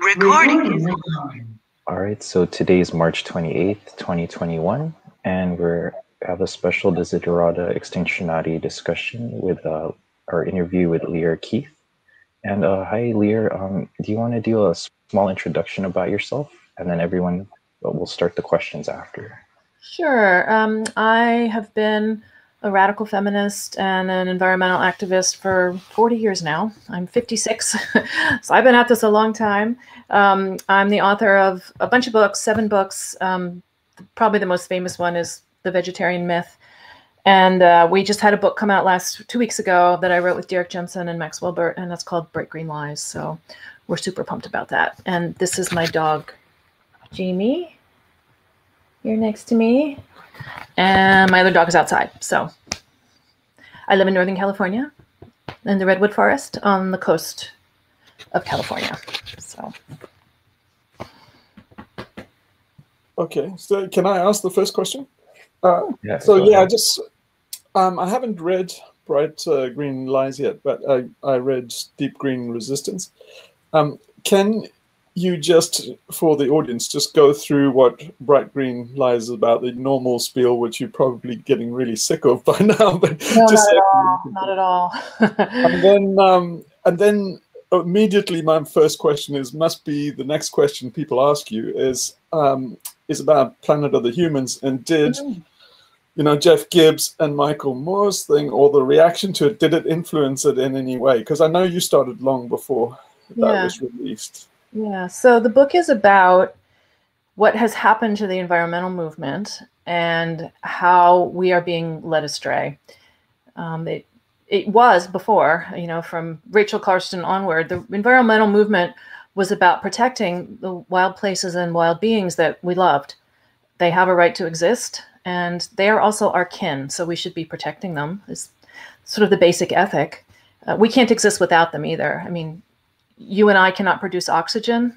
Recording. Is online. All right, so today is March 28th, 2021, and we have a special Desiderata Extinctionati discussion with uh, our interview with Lierre Keith. And uh, hi, Lierre. Um, do you want to do a small introduction about yourself? And then everyone will start the questions after. Sure. Um, I have been a radical feminist and an environmental activist for 40 years now. I'm 56, so I've been at this a long time. Um, I'm the author of a bunch of books, seven books. Um, probably the most famous one is The Vegetarian Myth. And uh, we just had a book come out last two weeks ago that I wrote with Derrick Jensen and Max Wilbert, and that's called Bright Green Lies. So we're super pumped about that. And this is my dog, Jamie. You're next to me. And my other dog is outside. So I live in Northern California in the Redwood Forest on the coast of California. So. Okay, so can I ask the first question? Uh, yeah, so yeah, ahead. I just um, I haven't read Bright uh, Green Lies yet, but I, I read Deep Green Resistance. Um, can you just, for the audience, just go through what Bright Green Lies is about, the normal spiel, which you're probably getting really sick of by now. But no, just not at all. Not at all. and then, um, and then immediately, my first question is must be the next question people ask you is um, is about Planet of the Humans, and did. Mm. You know, Jeff Gibbs and Michael Moore's thing, or the reaction to it, did it influence it in any way? Because I know you started long before that yeah. was released. Yeah. So the book is about what has happened to the environmental movement and how we are being led astray. Um, it, it was before, you know, from Rachel Carson onward, the environmental movement was about protecting the wild places and wild beings that we loved. They have a right to exist, and they are also our kin, so we should be protecting them. Is sort of the basic ethic. Uh, we can't exist without them either. I mean, you and I cannot produce oxygen.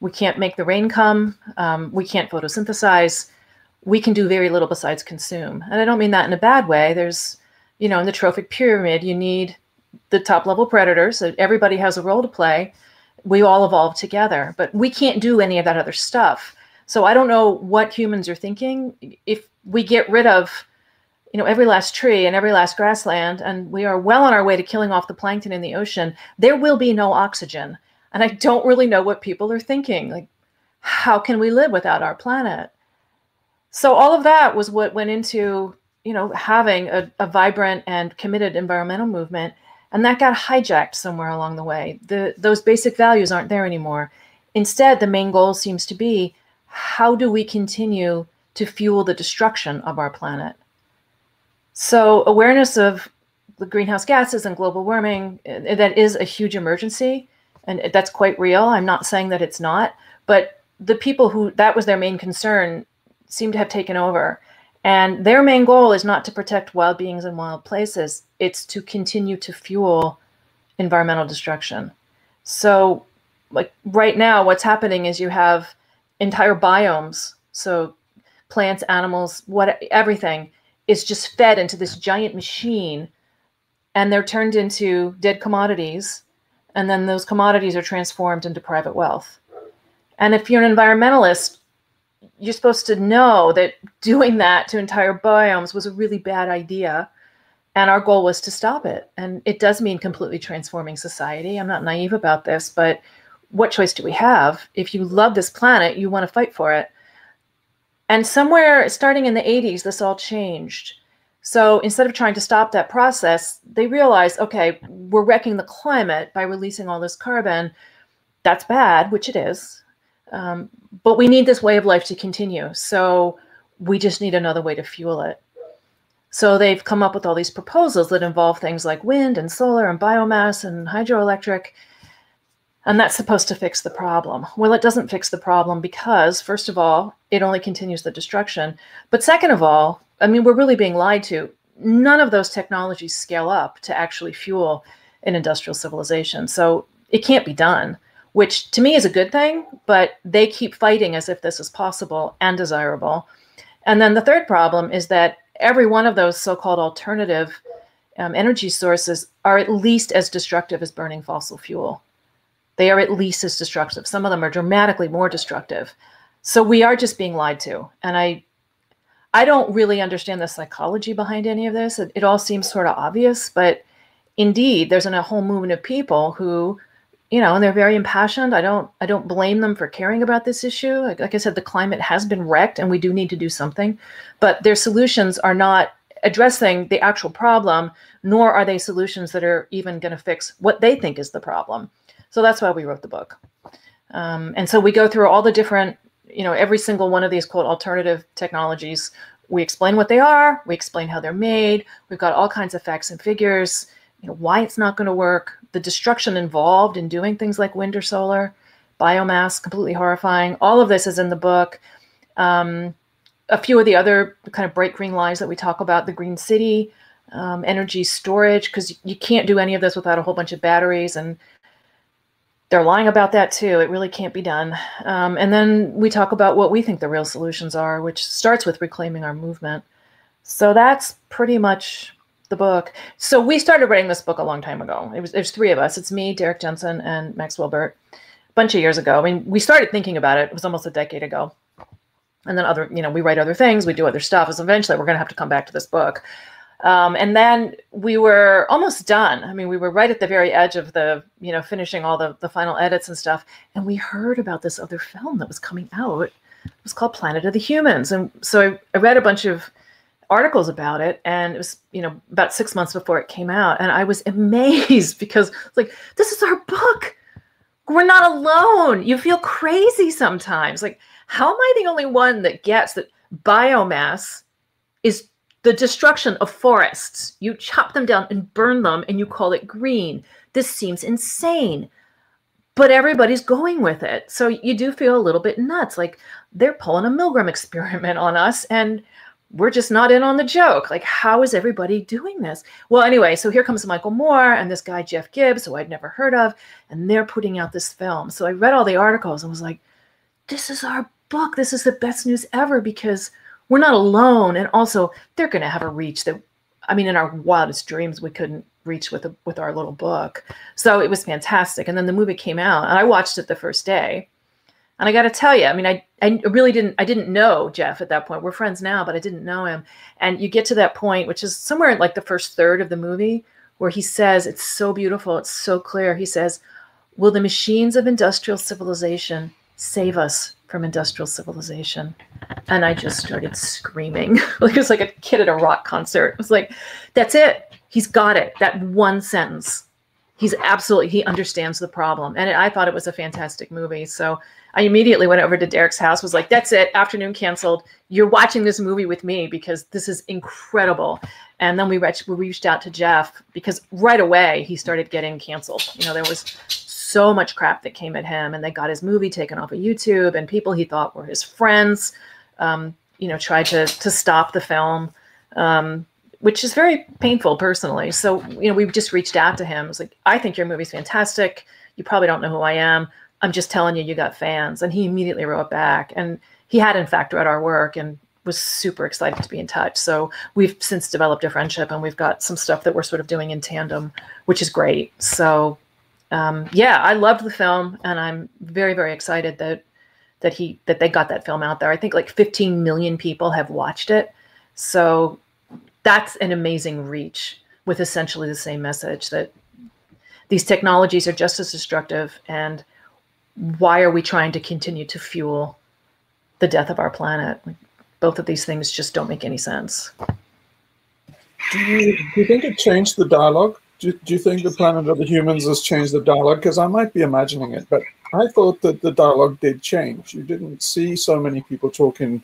We can't make the rain come. Um, we can't photosynthesize. We can do very little besides consume. And I don't mean that in a bad way. There's, you know, in the trophic pyramid, you need the top level predators. Everybody has a role to play. We all evolve together, but we can't do any of that other stuff. So I don't know what humans are thinking. If we get rid of you know every last tree and every last grassland and we are well on our way to killing off the plankton in the ocean there will be no oxygen. And i don't really know what people are thinking like how can we live without our planet? So all of that was what went into you know having a, a vibrant and committed environmental movement and that got hijacked somewhere along the way. The those basic values aren't there anymore. Instead the main goal seems to be how do we continue to fuel the destruction of our planet so awareness of the greenhouse gases and global warming, eh, that is a huge emergency. And that's quite real. I'm not saying that it's not, but the people who that was their main concern seem to have taken over. And their main goal is not to protect wild beings and wild places, it's to continue to fuel environmental destruction. So, like right now, what's happening is you have entire biomes, so plants, animals, what everything is just fed into this giant machine and they're turned into dead commodities and then those commodities are transformed into private wealth. And if you're an environmentalist you're supposed to know that doing that to entire biomes was a really bad idea and our goal was to stop it. And it does mean completely transforming society. I'm not naive about this but what choice do we have? If you love this planet you want to fight for it and somewhere starting in the 80s, this all changed. So instead of trying to stop that process, they realized, okay, we're wrecking the climate by releasing all this carbon. That's bad, which it is. Um, but we need this way of life to continue. So we just need another way to fuel it. So they've come up with all these proposals that involve things like wind and solar and biomass and hydroelectric. And that's supposed to fix the problem. Well, it doesn't fix the problem because, first of all, it only continues the destruction. But second of all, I mean, we're really being lied to. None of those technologies scale up to actually fuel an industrial civilization. So it can't be done, which to me is a good thing, but they keep fighting as if this is possible and desirable. And then the third problem is that every one of those so called alternative um, energy sources are at least as destructive as burning fossil fuel. They are at least as destructive. Some of them are dramatically more destructive. So we are just being lied to. And I I don't really understand the psychology behind any of this. It, it all seems sort of obvious, but indeed, there's a whole movement of people who, you know, and they're very impassioned. I don't I don't blame them for caring about this issue. Like, like I said, the climate has been wrecked, and we do need to do something. But their solutions are not addressing the actual problem, nor are they solutions that are even going to fix what they think is the problem. So that's why we wrote the book. Um, and so we go through all the different, you know, every single one of these quote alternative technologies. We explain what they are. We explain how they're made. We've got all kinds of facts and figures. You know, why it's not going to work, the destruction involved in doing things like wind or solar, biomass, completely horrifying. All of this is in the book. Um, a few of the other kind of bright green lines that we talk about, the green city, um, energy storage, because you can't do any of this without a whole bunch of batteries. And they're lying about that too. It really can't be done. Um, and then we talk about what we think the real solutions are, which starts with reclaiming our movement. So that's pretty much the book. So we started writing this book a long time ago. It was there's three of us. It's me, Derrick Jensen, and Max Wilbert. A bunch of years ago. I mean, we started thinking about it. It was almost a decade ago and then other you know we write other things we do other stuff so eventually we're going to have to come back to this book um, and then we were almost done. I mean we were right at the very edge of the you know finishing all the, the final edits and stuff. And we heard about this other film that was coming out. It was called planet of the humans. And so I, I read a bunch of articles about it and it was you know about six months before it came out. And i was amazed because like this is our book. We're not alone. You feel crazy sometimes. Like how am I the only one that gets that biomass is the destruction of forests? You chop them down and burn them and you call it green. This seems insane. But everybody's going with it. So you do feel a little bit nuts. Like they're pulling a Milgram experiment on us and we're just not in on the joke. Like, how is everybody doing this? Well, anyway, so here comes Michael Moore and this guy, Jeff Gibbs, who I'd never heard of, and they're putting out this film. So I read all the articles and was like, this is our book, this is the best news ever because we're not alone. And also, they're going to have a reach that, I mean, in our wildest dreams, we couldn't reach with a, with our little book. So it was fantastic. And then the movie came out, and I watched it the first day. And I got to tell you, I mean, I, I really didn't, I didn't know Jeff at that point. We're friends now, but I didn't know him. And you get to that point, which is somewhere in like the first third of the movie, where he says, it's so beautiful, it's so clear. He says, Will the machines of industrial civilization save us from industrial civilization. And I just started screaming. like it was like a kid at a rock concert. It was like, that's it. He's got it. That one sentence. He's absolutely, he understands the problem. And I thought it was a fantastic movie. So I immediately went over to Derrick's house, was like, that's it. Afternoon canceled. You're watching this movie with me because this is incredible. And then we reached, we reached out to Jeff because right away he started getting canceled. You know, there was so much crap that came at him, and they got his movie taken off of YouTube, and people he thought were his friends, um, you know, tried to to stop the film, um, which is very painful personally. So, you know, we just reached out to him. It was like, I think your movie's fantastic. You probably don't know who I am. I'm just telling you, you got fans. And he immediately wrote back, and he had in fact read our work and was super excited to be in touch. So we've since developed a friendship, and we've got some stuff that we're sort of doing in tandem, which is great. So um, yeah, I loved the film, and I'm very, very excited that that he that they got that film out there. I think like 15 million people have watched it, so that's an amazing reach with essentially the same message that these technologies are just as destructive, and why are we trying to continue to fuel the death of our planet? Both of these things just don't make any sense. Do you, do you think it changed the dialogue do, do you think the Planet of the Humans has changed the dialogue? Because I might be imagining it, but I thought that the dialogue did change. You didn't see so many people talking,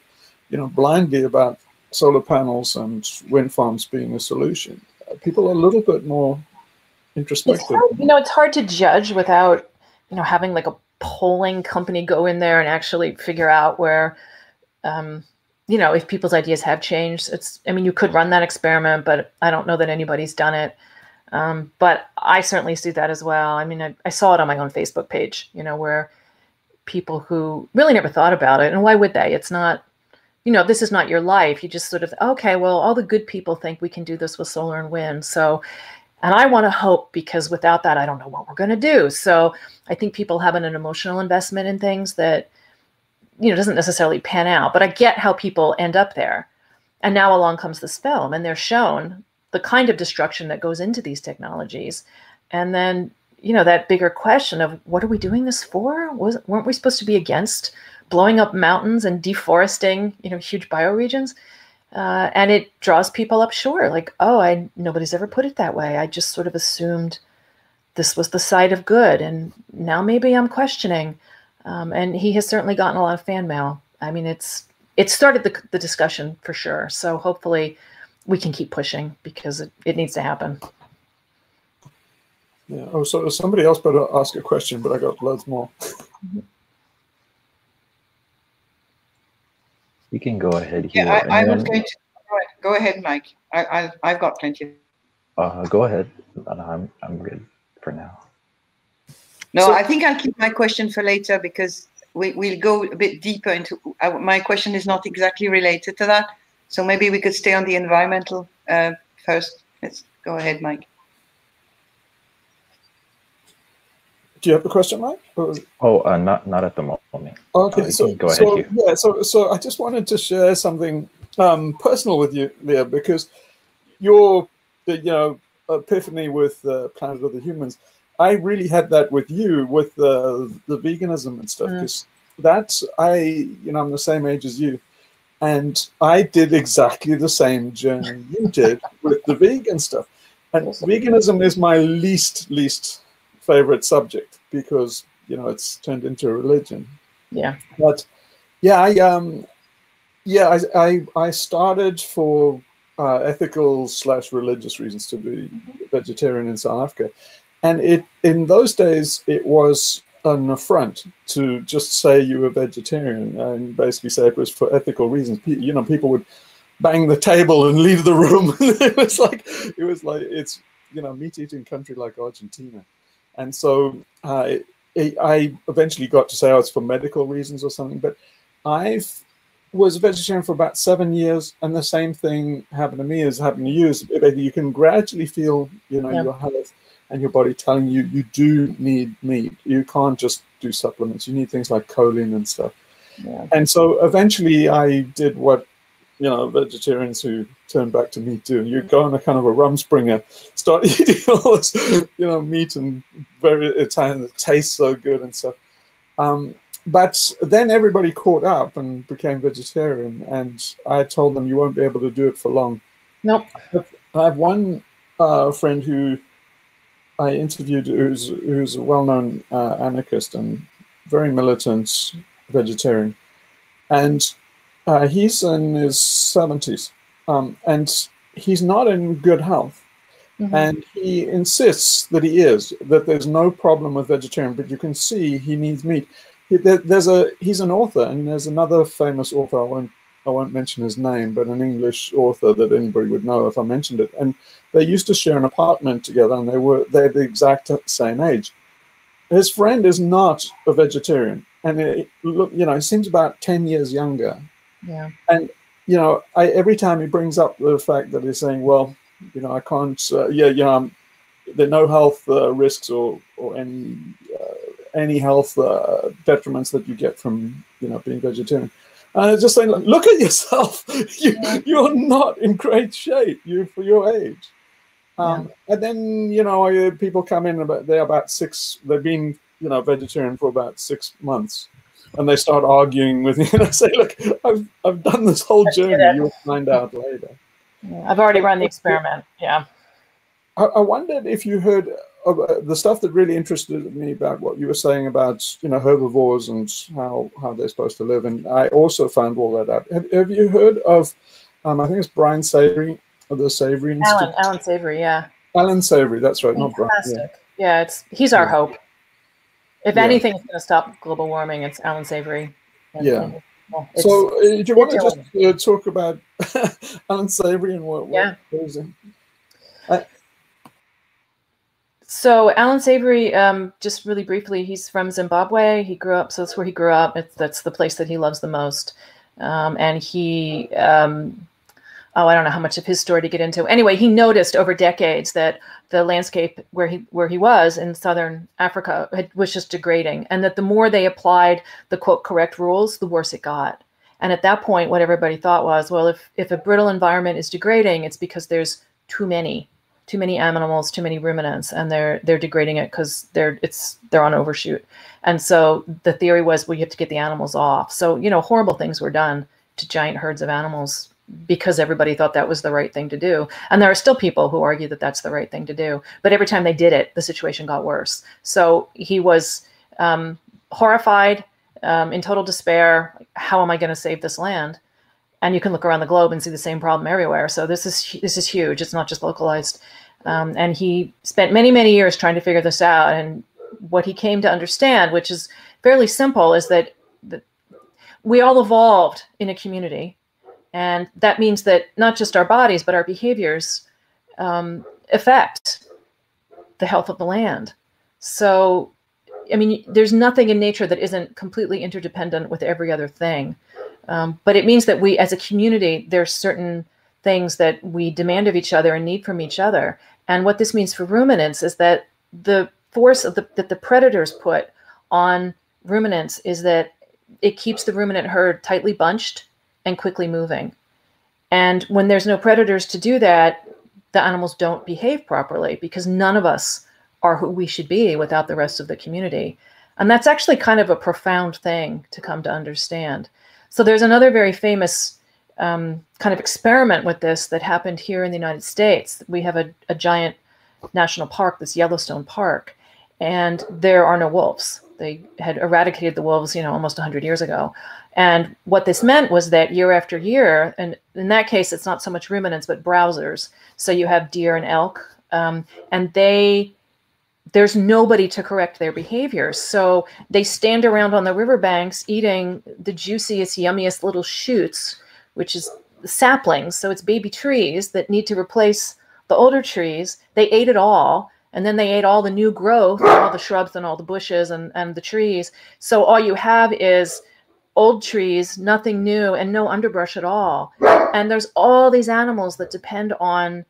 you know, blindly about solar panels and wind farms being a solution. People are a little bit more introspective. Hard, you know, it's hard to judge without, you know, having like a polling company go in there and actually figure out where, um, you know, if people's ideas have changed. It's, I mean, you could run that experiment, but I don't know that anybody's done it. Um, but I certainly see that as well. I mean, I, I, saw it on my own Facebook page, you know, where people who really never thought about it, and why would they? It's not, you know, this is not your life. You just sort of, okay, well, all the good people think we can do this with solar and wind. So And I want to hope because without that, I don't know what we're going to do. So I think people having an emotional investment in things that, you know, doesn't necessarily pan out. But I get how people end up there. And now along comes this film, and they're shown the kind of destruction that goes into these technologies. And then, you know, that bigger question of what are we doing this for? Was, weren't we supposed to be against blowing up mountains and deforesting, you know, huge bioregions? Uh, and it draws people up short like oh i nobody's ever put it that way i just sort of assumed this was the side of good and now maybe i'm questioning um, and he has certainly gotten a lot of fan mail i mean it's it started the, the discussion for sure so hopefully we can keep pushing because it, it needs to happen yeah oh so somebody else better ask a question but i got loads more. You can go ahead here. Yeah, I, I was going to go ahead, Mike. I, I have got plenty. Uh, go ahead. I'm I'm good for now. No, so, I think I'll keep my question for later because we, we'll go a bit deeper into. Uh, my question is not exactly related to that, so maybe we could stay on the environmental uh, first. Let's go ahead, Mike. Do you have a question, Mike? Oh, uh, not not at the moment. Okay, uh, so go ahead. So, yeah, so so I just wanted to share something um, personal with you, Leah, because your you know epiphany with uh, Planet of the Humans, I really had that with you with the the veganism and stuff because mm. that's I you know I'm the same age as you, and I did exactly the same journey you did with the vegan stuff, and veganism is my least least favorite subject because you know it's turned into a religion. Yeah. But yeah, I um yeah I I, I started for uh, ethical slash religious reasons to be vegetarian in South Africa, and it in those days it was an affront to just say you were vegetarian and basically say it was for ethical reasons. You know, people would bang the table and leave the room. it was like it was like it's you know meat eating country like Argentina. And so uh, it, I eventually got to say oh, it's for medical reasons or something. But I was a vegetarian for about seven years, and the same thing happened to me as happened to you. Is you can gradually feel, you know, yeah. your health and your body telling you you do need meat. You can't just do supplements. You need things like choline and stuff. Yeah. And so eventually, I did what you know, vegetarians who turn back to meat do. You go on a kind of a rum rumspringa, start eating all this, you know, meat and very Italian. It tastes so good and stuff. Um, but then everybody caught up and became vegetarian, and I told them you won't be able to do it for long. Nope. I have one uh, friend who I interviewed who's who's a well-known uh, anarchist and very militant vegetarian, and uh, he's in his 70s um, and he's not in good health. Mm-hmm. And he insists that he is, that there's no problem with vegetarian, but you can see he needs meat. There, there's a he's an author, and there's another famous author. I won't I won't mention his name, but an English author that anybody would know if I mentioned it. And they used to share an apartment together, and they were they're the exact same age. His friend is not a vegetarian, and it, look, you know, he seems about ten years younger. Yeah. And you know, I every time he brings up the fact that he's saying, well, you know, I can't, uh, yeah, you know, um, there are no health uh, risks or or any uh, any health uh, detriments that you get from you know being vegetarian. And it's just saying, look at yourself. you, you're not in great shape. You for your age. Um, yeah. And then you know people come in about they're about six. They've been you know vegetarian for about six months, and they start arguing with me, and I say, "Look, I've I've done this whole journey. You'll find out later." Yeah, I've already run the experiment. Yeah. I, I wondered if you heard uh, the stuff that really interested me about what you were saying about you know herbivores and how how they're supposed to live, and I also found all that out. Have, have you heard of? Um, I think it's Brian Savory of the Savory Alan, Alan Savory, yeah. Alan Savory, that's right, not Brian. Yeah. yeah, it's he's our yeah. hope. If yeah. anything is going to stop global warming, it's Alan Savory. And, yeah. well, so, uh, do you want to just uh, talk about Alan Savory and what? Yeah. What so Alan Savory, um, just really briefly, he's from Zimbabwe. He grew up, so that's where he grew up. It's, that's the place that he loves the most. Um, and he um, oh, I don't know how much of his story to get into. Anyway, he noticed over decades that the landscape where he where he was in southern Africa had, was just degrading, and that the more they applied the quote correct rules, the worse it got. And at that point, what everybody thought was, well, if if a brittle environment is degrading, it's because there's too many, too many animals, too many ruminants, and they're they're degrading it because they're it's they're on overshoot. And so the theory was, well, you have to get the animals off. So you know, horrible things were done to giant herds of animals because everybody thought that was the right thing to do. And there are still people who argue that that's the right thing to do. But every time they did it, the situation got worse. So he was um, horrified, um, in total despair. How am I going to save this land? And you can look around the globe and see the same problem everywhere. So this is this is huge. It's not just localized. Um, and he spent many many years trying to figure this out. And what he came to understand, which is fairly simple, is that, we all evolved in a community and that means that not just our bodies, but our behaviors um, affect the health of the land. So, I mean, there's nothing in nature that isn't completely interdependent with every other thing. Um, but it means that we, as a community, there's certain things that we demand of each other and need from each other. And what this means for ruminants is that the force the, that the predators put on ruminants is that it keeps the ruminant herd tightly bunched and quickly moving. And when there's no predators to do that, the animals don't behave properly because none of us are who we should be without the rest of the community. And that's actually kind of a profound thing to come to understand. So there's another very famous um, kind of experiment with this that happened here in the United States. We have a, a giant national park, this Yellowstone Park, and there are no wolves. They had eradicated the wolves, you know, almost 100 years ago. And what this meant was that year after year, and in that case, it's not so much ruminants, but browsers. So you have deer and elk, um, and they there's nobody to correct their behavior. So they stand around on the riverbanks eating the juiciest, yummiest little shoots, which is saplings. So it's baby trees that need to replace the older trees. They ate it all. And then they ate all the new growth, all the shrubs and all the bushes and, and the trees. So all you have is old trees, nothing new, and no underbrush at all. And there's all these animals that depend on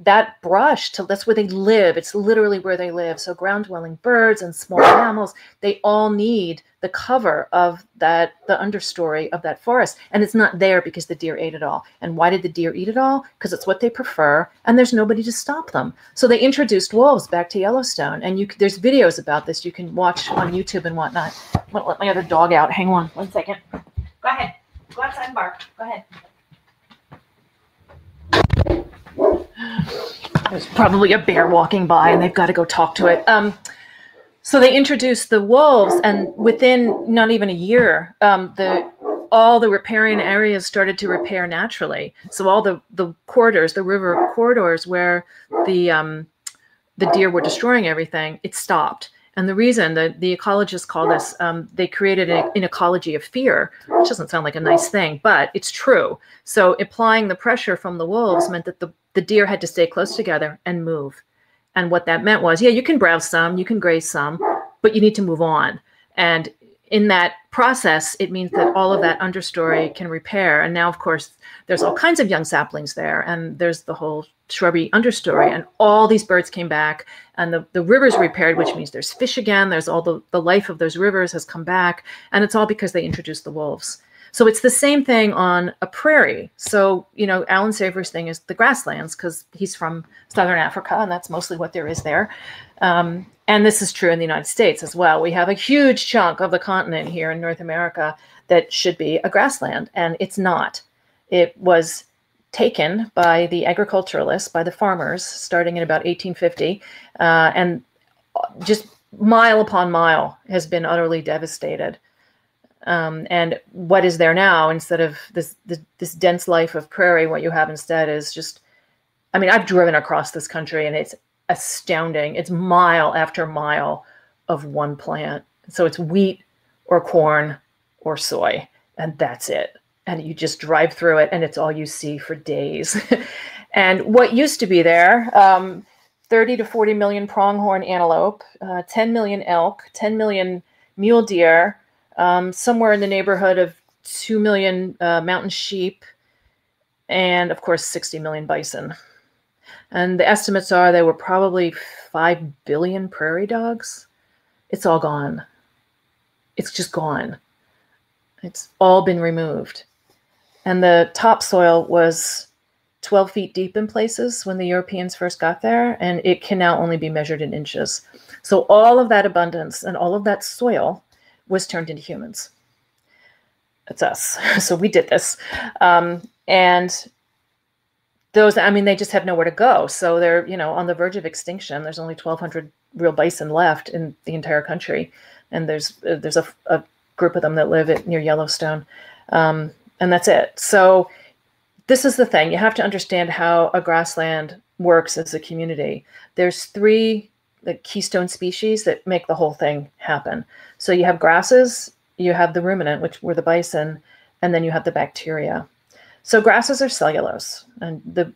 that brush to that's where they live. It's literally where they live. So ground dwelling birds and small mammals they all need the cover of that the understory of that forest. And it's not there because the deer ate it all. And why did the deer eat it all? Because it's what they prefer and there's nobody to stop them. So they introduced wolves back to yellowstone and you there's videos about this you can watch on youtube and whatnot. Want to let my other dog out. Hang on one second. Go ahead. Go outside and bark. Go ahead there's probably a bear walking by and they've got to go talk to it. Um, so they introduced the wolves, and within not even a year, um, the all the riparian areas started to repair naturally. So all the the corridors, the river corridors where the um, the deer were destroying everything, it stopped. And the reason that the ecologists call this, um, they created an ecology of fear, which doesn't sound like a nice thing, but it's true. So applying the pressure from the wolves meant that the, the deer had to stay close together and move. And what that meant was, yeah, you can browse some, you can graze some, but you need to move on. And in that process, it means that all of that understory can repair. And now, of course, there's all kinds of young saplings there, and there's the whole shrubby understory and all these birds came back and the, the rivers repaired which means there's fish again there's all the, the life of those rivers has come back and it's all because they introduced the wolves. So it's the same thing on a prairie. So you know alan Savory's thing is the grasslands because he's from southern africa and that's mostly what there is there. Um, and this is true in the united states as well. We have a huge chunk of the continent here in north america that should be a grassland and it's not. It was taken by the agriculturalists, by the farmers, starting in about 1850, uh, and just mile upon mile has been utterly devastated. Um, and what is there now instead of this, this, this dense life of prairie? What you have instead is just, I mean, I've driven across this country and it's astounding. It's mile after mile of one plant. So it's wheat or corn or soy, and that's it and you just drive through it and it's all you see for days. and what used to be there, um, 30 to 40 million pronghorn antelope, uh, 10 million elk, 10 million mule deer, um, somewhere in the neighborhood of 2 million uh, mountain sheep, and of course 60 million bison. And the estimates are there were probably 5 billion prairie dogs. It's all gone. It's just gone. It's all been removed. And the topsoil was 12 feet deep in places when the Europeans first got there, and it can now only be measured in inches. So all of that abundance and all of that soil was turned into humans. It's us. So we did this. Um, and those, I mean, they just have nowhere to go. So they're, you know, on the verge of extinction. There's only 1,200 real bison left in the entire country. And there's, uh, there's a, a, group of them that live at, near Yellowstone. Um, and that's it. So this is the thing. You have to understand how a grassland works as a community. There's three the keystone species that make the whole thing happen. So you have grasses, you have the ruminant, which were the bison, and then you have the bacteria. So grasses are cellulose, and the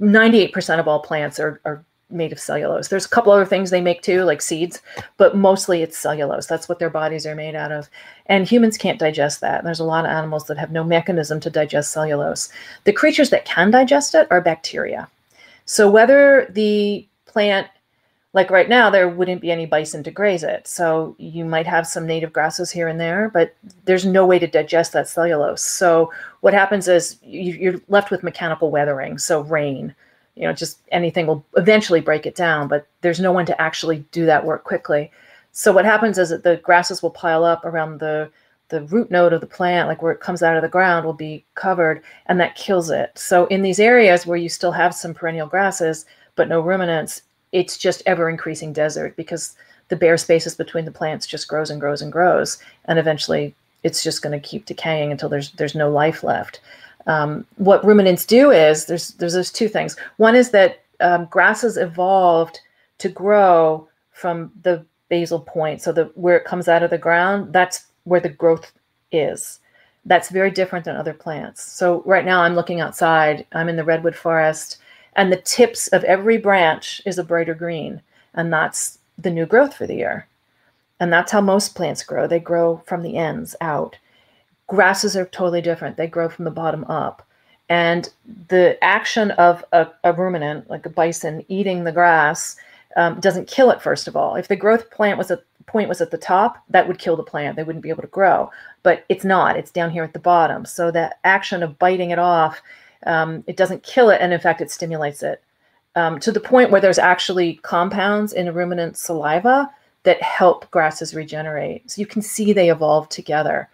98% of all plants are, are made of cellulose. There's a couple other things they make too, like seeds, but mostly it's cellulose. That's what their bodies are made out of. And humans can't digest that. There's a lot of animals that have no mechanism to digest cellulose. The creatures that can digest it are bacteria. So whether the plant like right now there wouldn't be any bison to graze it so you might have some native grasses here and there but there's no way to digest that cellulose so what happens is you're left with mechanical weathering so rain you know just anything will eventually break it down but there's no one to actually do that work quickly so what happens is that the grasses will pile up around the the root node of the plant like where it comes out of the ground will be covered and that kills it so in these areas where you still have some perennial grasses but no ruminants it's just ever increasing desert because the bare spaces between the plants just grows and grows and grows, and eventually it's just going to keep decaying until there's there's no life left. Um, what ruminants do is there's there's those two things. One is that um, grasses evolved to grow from the basal point, so the where it comes out of the ground, that's where the growth is. That's very different than other plants. So right now I'm looking outside. I'm in the redwood forest and the tips of every branch is a brighter green. And that's the new growth for the year. And that's how most plants grow. They grow from the ends out. Grasses are totally different. They grow from the bottom up. And the action of a, a ruminant, like a bison, eating the grass um, doesn't kill it, first of all. If the growth plant was at point was at the top, that would kill the plant. They wouldn't be able to grow. But it's not. It's down here at the bottom. So that action of biting it off um, it doesn't kill it, and in fact, it stimulates it um, to the point where there's actually compounds in a ruminant saliva that help grasses regenerate. So you can see they evolve together.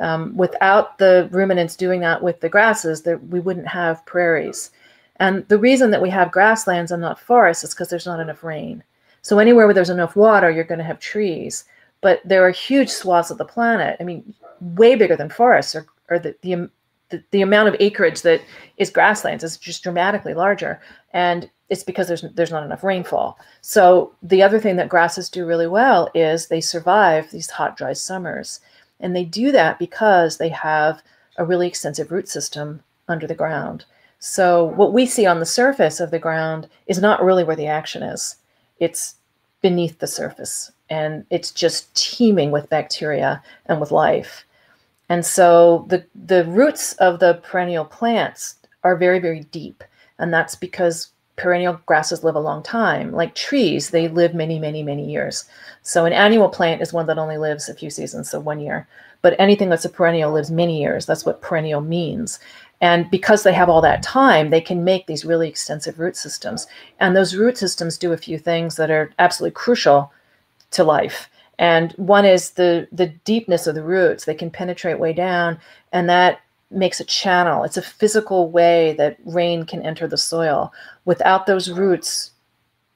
Um, without the ruminants doing that with the grasses, we wouldn't have prairies. And the reason that we have grasslands and not forests is because there's not enough rain. So anywhere where there's enough water, you're going to have trees. But there are huge swaths of the planet. I mean, way bigger than forests, or, or the, the the, the amount of acreage that is grasslands is just dramatically larger. And it's because there's there's not enough rainfall. So the other thing that grasses do really well is they survive these hot, dry summers. And they do that because they have a really extensive root system under the ground. So what we see on the surface of the ground is not really where the action is. It's beneath the surface and it's just teeming with bacteria and with life. And so the, the roots of the perennial plants are very, very deep. And that's because perennial grasses live a long time. Like trees, they live many, many, many years. So an annual plant is one that only lives a few seasons, so one year. But anything that's a perennial lives many years. That's what perennial means. And because they have all that time, they can make these really extensive root systems. And those root systems do a few things that are absolutely crucial to life. And one is the the deepness of the roots. They can penetrate way down, and that makes a channel. It's a physical way that rain can enter the soil. Without those roots,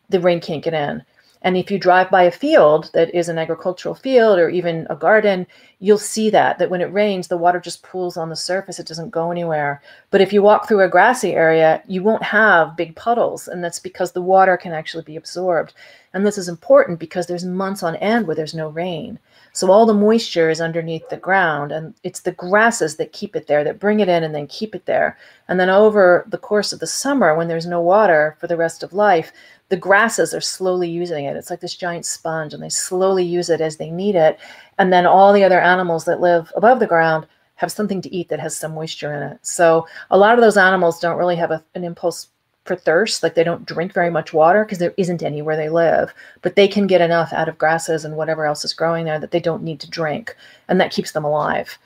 the rain can't get in. And if you drive by a field that is an agricultural field or even a garden, you'll see that, that when it rains, the water just pools on the surface. It doesn't go anywhere. But if you walk through a grassy area, you won't have big puddles. And that's because the water can actually be absorbed. And this is important because there's months on end where there's no rain. So all the moisture is underneath the ground and it's the grasses that keep it there, that bring it in and then keep it there. And then over the course of the summer, when there's no water for the rest of life, the grasses are slowly using it. It's like this giant sponge, and they slowly use it as they need it. And then all the other animals that live above the ground have something to eat that has some moisture in it. So a lot of those animals don't really have a, an impulse for thirst, like they don't drink very much water because there isn't any where they live, but they can get enough out of grasses and whatever else is growing there that they don't need to drink, and that keeps them alive.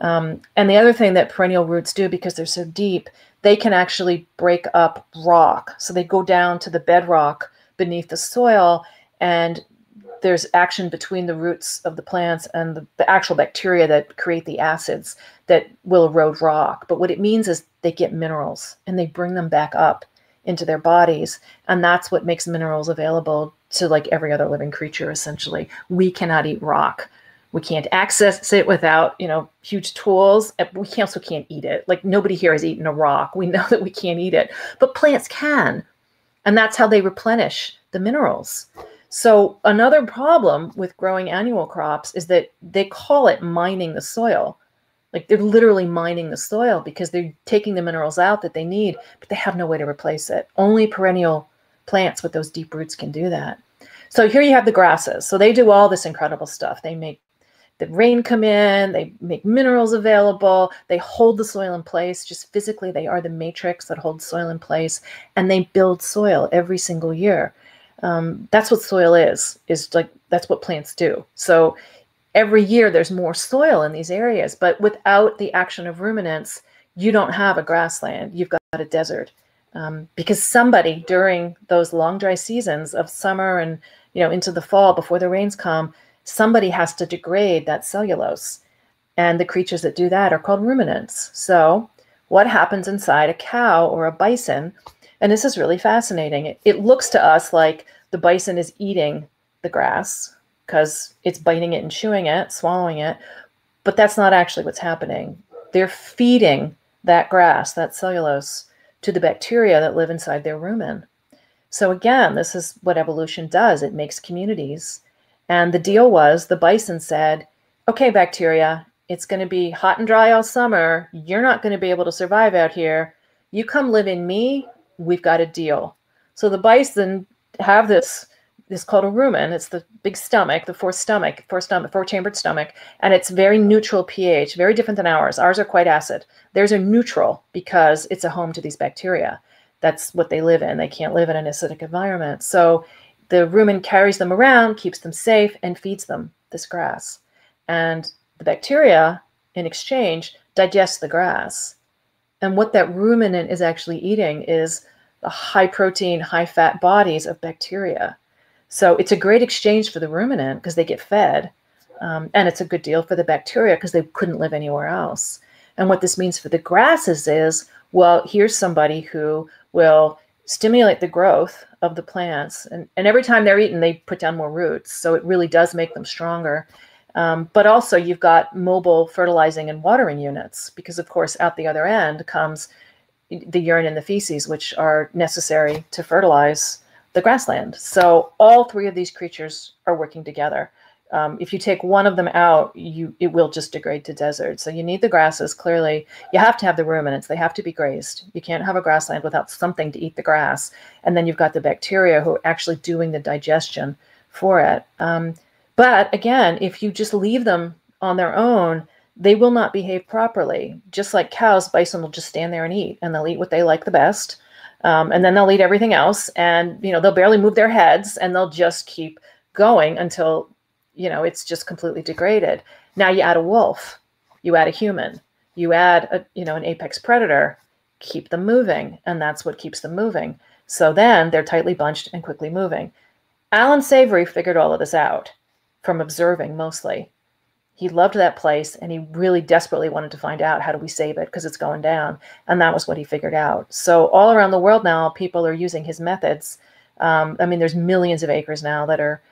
Um, and the other thing that perennial roots do, because they're so deep, they can actually break up rock. So they go down to the bedrock beneath the soil, and there's action between the roots of the plants and the, the, actual bacteria that create the acids that will erode rock. But what it means is they get minerals and they bring them back up into their bodies. And that's what makes minerals available to like every other living creature, essentially. We cannot eat rock. We can't access it without, you know, huge tools. Uh, we also can't eat it. Like nobody here has eaten a rock. We know that we can't eat it, but plants can. And that's how they replenish the minerals. So another problem with growing annual crops is that they call it mining the soil. Like they're literally mining the soil because they're taking the minerals out that they need, but they have no way to replace it. Only perennial plants with those deep roots can do that. So here you have the grasses. So they do all this incredible stuff. They make the rain come in, they make minerals available, they hold the soil in place. Just physically, they are the matrix that holds soil in place, and they build soil every single year um, that's what soil is is like that's what plants do so every year there's more soil in these areas but without the action of ruminants you don't have a grassland. You've got a desert. Um, because somebody during those long dry seasons of summer and you know into the fall before the rains come somebody has to degrade that cellulose. And the creatures that do that are called ruminants. So what happens inside a cow or a bison and this is really fascinating. It, it looks to us like the bison is eating the grass because it's biting it and chewing it, swallowing it. But that's not actually what's happening. They're feeding that grass, that cellulose, to the bacteria that live inside their rumen. So again, this is what evolution does. It makes communities. And the deal was the bison said, okay, bacteria, it's going to be hot and dry all summer. You're not going to be able to survive out here. You come live in me, we've got a deal. So the bison have this this called a rumen. It's the big stomach, the four stomach, four stomach, four chambered stomach, and it's very neutral pH, very different than ours. Ours are quite acid. Theirs are neutral because it's a home to these bacteria. That's what they live in. They can't live in an acidic environment. So the rumen carries them around, keeps them safe, and feeds them this grass. And the bacteria, in exchange, digest the grass. And what that ruminant is actually eating is the high protein, high fat bodies of bacteria. So it's a great exchange for the ruminant because they get fed. Um, and it's a good deal for the bacteria because they couldn't live anywhere else. And what this means for the grasses is well, here's somebody who will stimulate the growth of the plants. And, and every time they're eaten, they put down more roots. So it really does make them stronger. Um, but also, you've got mobile fertilizing and watering units because, of course, out the other end comes the urine and the feces, which are necessary to fertilize the grassland. So all three of these creatures are working together. Um, if you take one of them out, you it will just degrade to desert. So you need the grasses. Clearly, you have to have the ruminants. They have to be grazed. You can't have a grassland without something to eat the grass. And then you've got the bacteria who are actually doing the digestion for it. Um, but again, if you just leave them on their own, they will not behave properly. Just like cows, bison will just stand there and eat, and they'll eat what they like the best. Um, and then they'll eat everything else, and you know they'll barely move their heads, and they'll just keep going until you know it's just completely degraded. Now you add a wolf, you add a human, you add a you know an apex predator, keep them moving, and that's what keeps them moving. So then they're tightly bunched and quickly moving. Alan Savory figured all of this out from observing mostly. He loved that place and he really desperately wanted to find out how do we save it because it's going down. And that was what he figured out. So, all around the world now, people are using his methods. Um, I mean, there's millions of acres now that are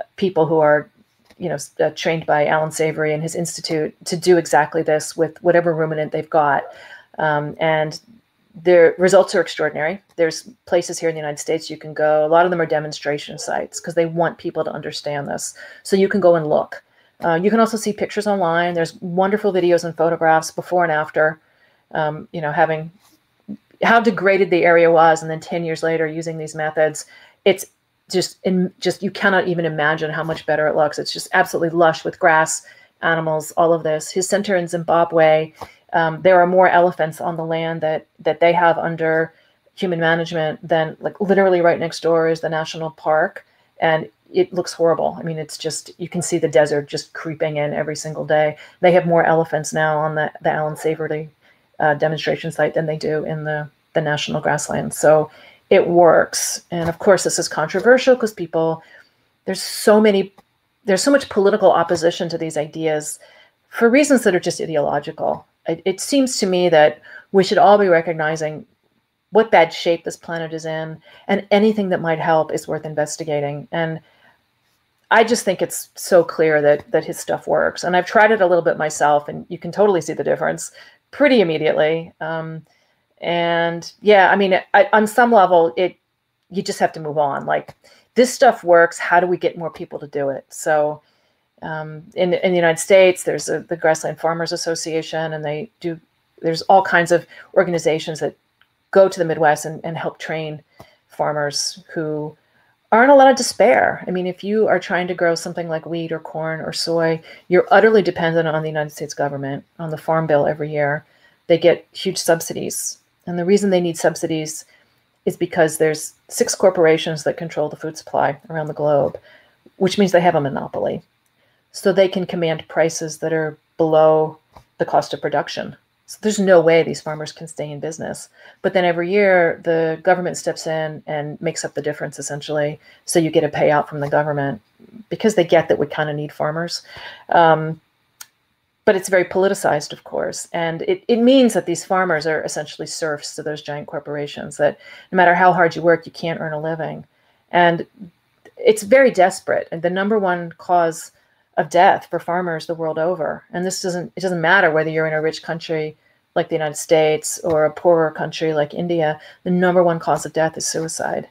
uh, people who are you know, uh, trained by alan Savory and his institute to do exactly this with whatever ruminant they've got. Um, and their results are extraordinary. There's places here in the United States you can go. A lot of them are demonstration sites because they want people to understand this. So you can go and look. Uh, you can also see pictures online. There's wonderful videos and photographs before and after. Um, you know, having how degraded the area was, and then 10 years later using these methods. It's just in just you cannot even imagine how much better it looks. It's just absolutely lush with grass animals, all of this. His center in Zimbabwe, um, there are more elephants on the land that that they have under human management than like literally right next door is the national park, and it looks horrible. I mean, it's just you can see the desert just creeping in every single day. They have more elephants now on the the Alan Savory uh, demonstration site than they do in the the national grasslands. So it works, and of course, this is controversial because people there's so many there's so much political opposition to these ideas for reasons that are just ideological. It, it, seems to me that we should all be recognizing what bad shape this planet is in, and anything that might help is worth investigating. And I just think it's so clear that that his stuff works. And I've tried it a little bit myself, and you can totally see the difference pretty immediately. Um, and yeah, I mean, I, on some level, it you just have to move on. Like this stuff works. How do we get more people to do it? So um, in, in the United States, there's a, the Grassland Farmers Association, and they do, there's all kinds of organizations that go to the Midwest and, and help train farmers who are in a lot of despair. I mean, if you are trying to grow something like wheat or corn or soy, you're utterly dependent on the United States government, on the Farm Bill every year. They get huge subsidies. And the reason they need subsidies is because there's six corporations that control the food supply around the globe, which means they have a monopoly. So they can command prices that are below the cost of production. So there's no way these farmers can stay in business. But then every year the government steps in and makes up the difference essentially. So you get a payout from the government because they get that we kind of need farmers. Um, but it's very politicized, of course. And it, it means that these farmers are essentially serfs to those giant corporations, that no matter how hard you work, you can't earn a living. And it's very desperate. And the number one cause of death for farmers the world over. And this doesn't it doesn't matter whether you're in a rich country like the United States or a poorer country like India, the number one cause of death is suicide.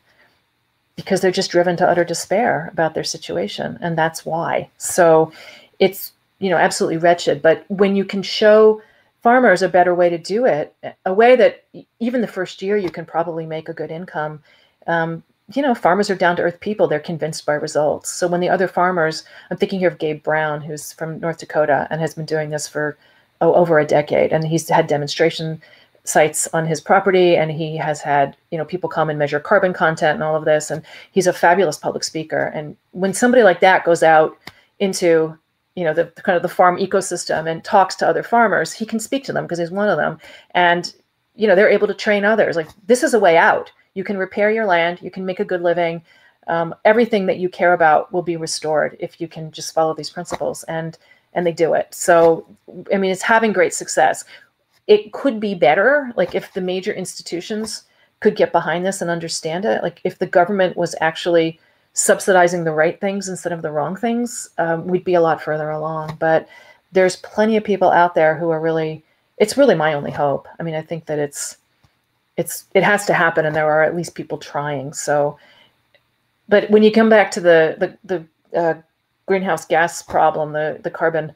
Because they're just driven to utter despair about their situation. And that's why. So it's you know absolutely wretched but when you can show farmers a better way to do it a way that even the first year you can probably make a good income um, you know farmers are down to earth people they're convinced by results. So when the other farmers i'm thinking here of gabe brown who's from north dakota and has been doing this for oh, over a decade. And he's had demonstration sites on his property and he has had you know people come and measure carbon content and all of this. And he's a fabulous public speaker. And when somebody like that goes out into you know the, the, kind of the farm ecosystem and talks to other farmers he can speak to them because he's one of them. And you know they're able to train others. Like this is a way out you can repair your land you can make a good living um, everything that you care about will be restored if you can just follow these principles and and they do it so i mean it's having great success it could be better like if the major institutions could get behind this and understand it like if the government was actually subsidizing the right things instead of the wrong things, um, we'd be a lot further along. But there's plenty of people out there who are really, it's really my only hope. I mean, I think that it's, it's, it has to happen and there are at least people trying. So, but when you come back to the, the, the uh, greenhouse gas problem, the, the carbon,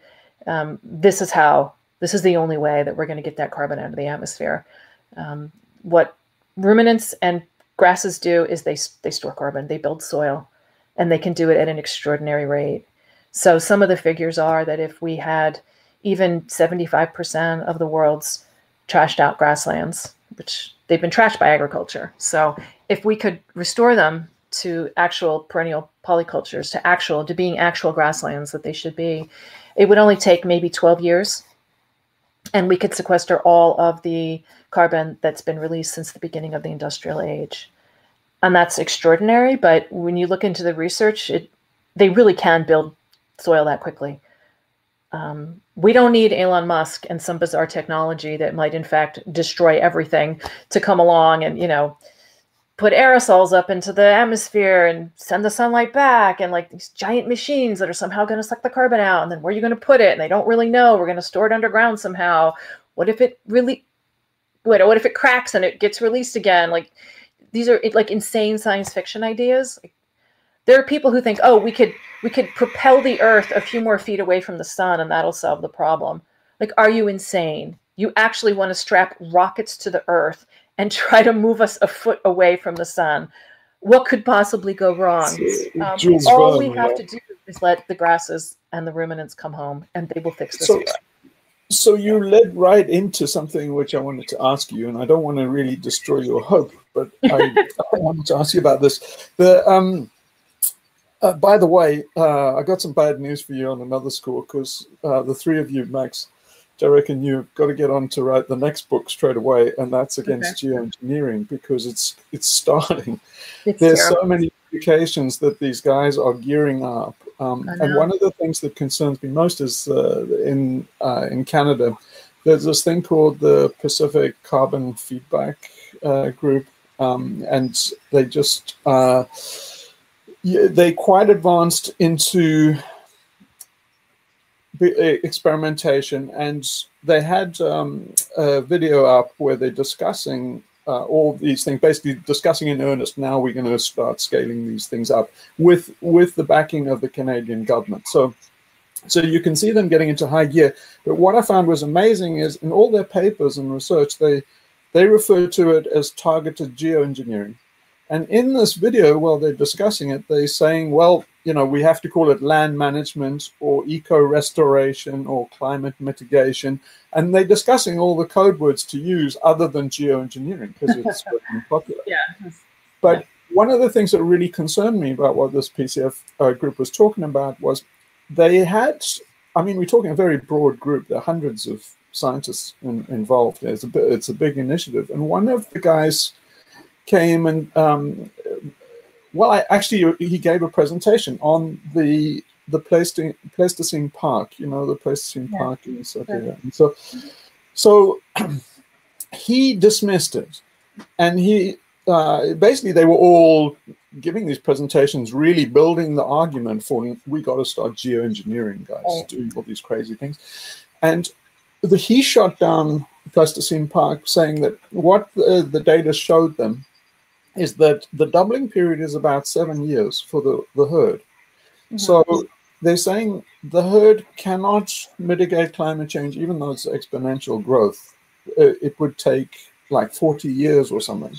um, this is how, this is the only way that we're going to get that carbon out of the atmosphere. Um, what ruminants and grasses do is they they store carbon, they build soil, and they can do it at an extraordinary rate. So some of the figures are that if we had even 75% of the world's trashed out grasslands, which they've been trashed by agriculture. So if we could restore them to actual perennial polycultures, to actual to being actual grasslands that they should be, it would only take maybe 12 years and we could sequester all of the carbon that's been released since the beginning of the industrial age. And that's extraordinary, but when you look into the research, it, they really can build soil that quickly. Um, we don't need Elon Musk and some bizarre technology that might, in fact, destroy everything to come along and, you know, put aerosols up into the atmosphere and send the sunlight back and like these giant machines that are somehow going to suck the carbon out. And then where are you going to put it? And they don't really know. We're going to store it underground somehow. What if it really what, what if it cracks and it gets released again? Like these are like insane science fiction ideas. Like, there are people who think oh we could we could propel the earth a few more feet away from the sun and that'll solve the problem like are you insane you actually want to strap rockets to the earth and try to move us a foot away from the sun. What could possibly go wrong? Um, all we have to do is let the grasses and the ruminants come home, and they will fix this. So, so you led right into something which I wanted to ask you, and I don't want to really destroy your hope, but I, I wanted to ask you about this. The um, uh, by the way, uh, I got some bad news for you on another score because uh, the three of you, Max, I reckon you've got to get on to write the next book straight away, and that's against okay. geoengineering because it's it's starting. It's There's terrible. so many indications that these guys are gearing up um, and one of the things that concerns me most is uh, in uh, in Canada, there's this thing called the Pacific Carbon Feedback uh, Group, um, and they just uh, they quite advanced into experimentation, and they had um, a video up where they're discussing uh, all these things, basically discussing in earnest. Now we're going to start scaling these things up with with the backing of the Canadian government. So, so you can see them getting into high gear. But what I found was amazing is in all their papers and research, they they refer to it as targeted geoengineering. And in this video, while they're discussing it, they're saying, well, you know, we have to call it land management or eco restoration or climate mitigation. And they're discussing all the code words to use other than geoengineering because it's popular. Yeah. But one of the things that really concerned me about what this PCF uh, group was talking about was they had, I mean, we're talking a very broad group. There are hundreds of scientists in, involved. It's a, it's a big initiative. And one of the guys came and um, well, I, actually, he gave a presentation on the the Pleistocene, Pleistocene Park. You know, the Pleistocene yeah. Park in South yeah. And so, so he dismissed it, and he uh, basically they were all giving these presentations, really building the argument for we got to start geoengineering, guys, oh. doing all these crazy things, and the, he shot down Pleistocene Park, saying that what the, the data showed them is that the doubling period is about seven years for the, the herd. Mm -hmm. So they're saying the herd cannot mitigate climate change, even though it's exponential growth. It would take like 40 years or something.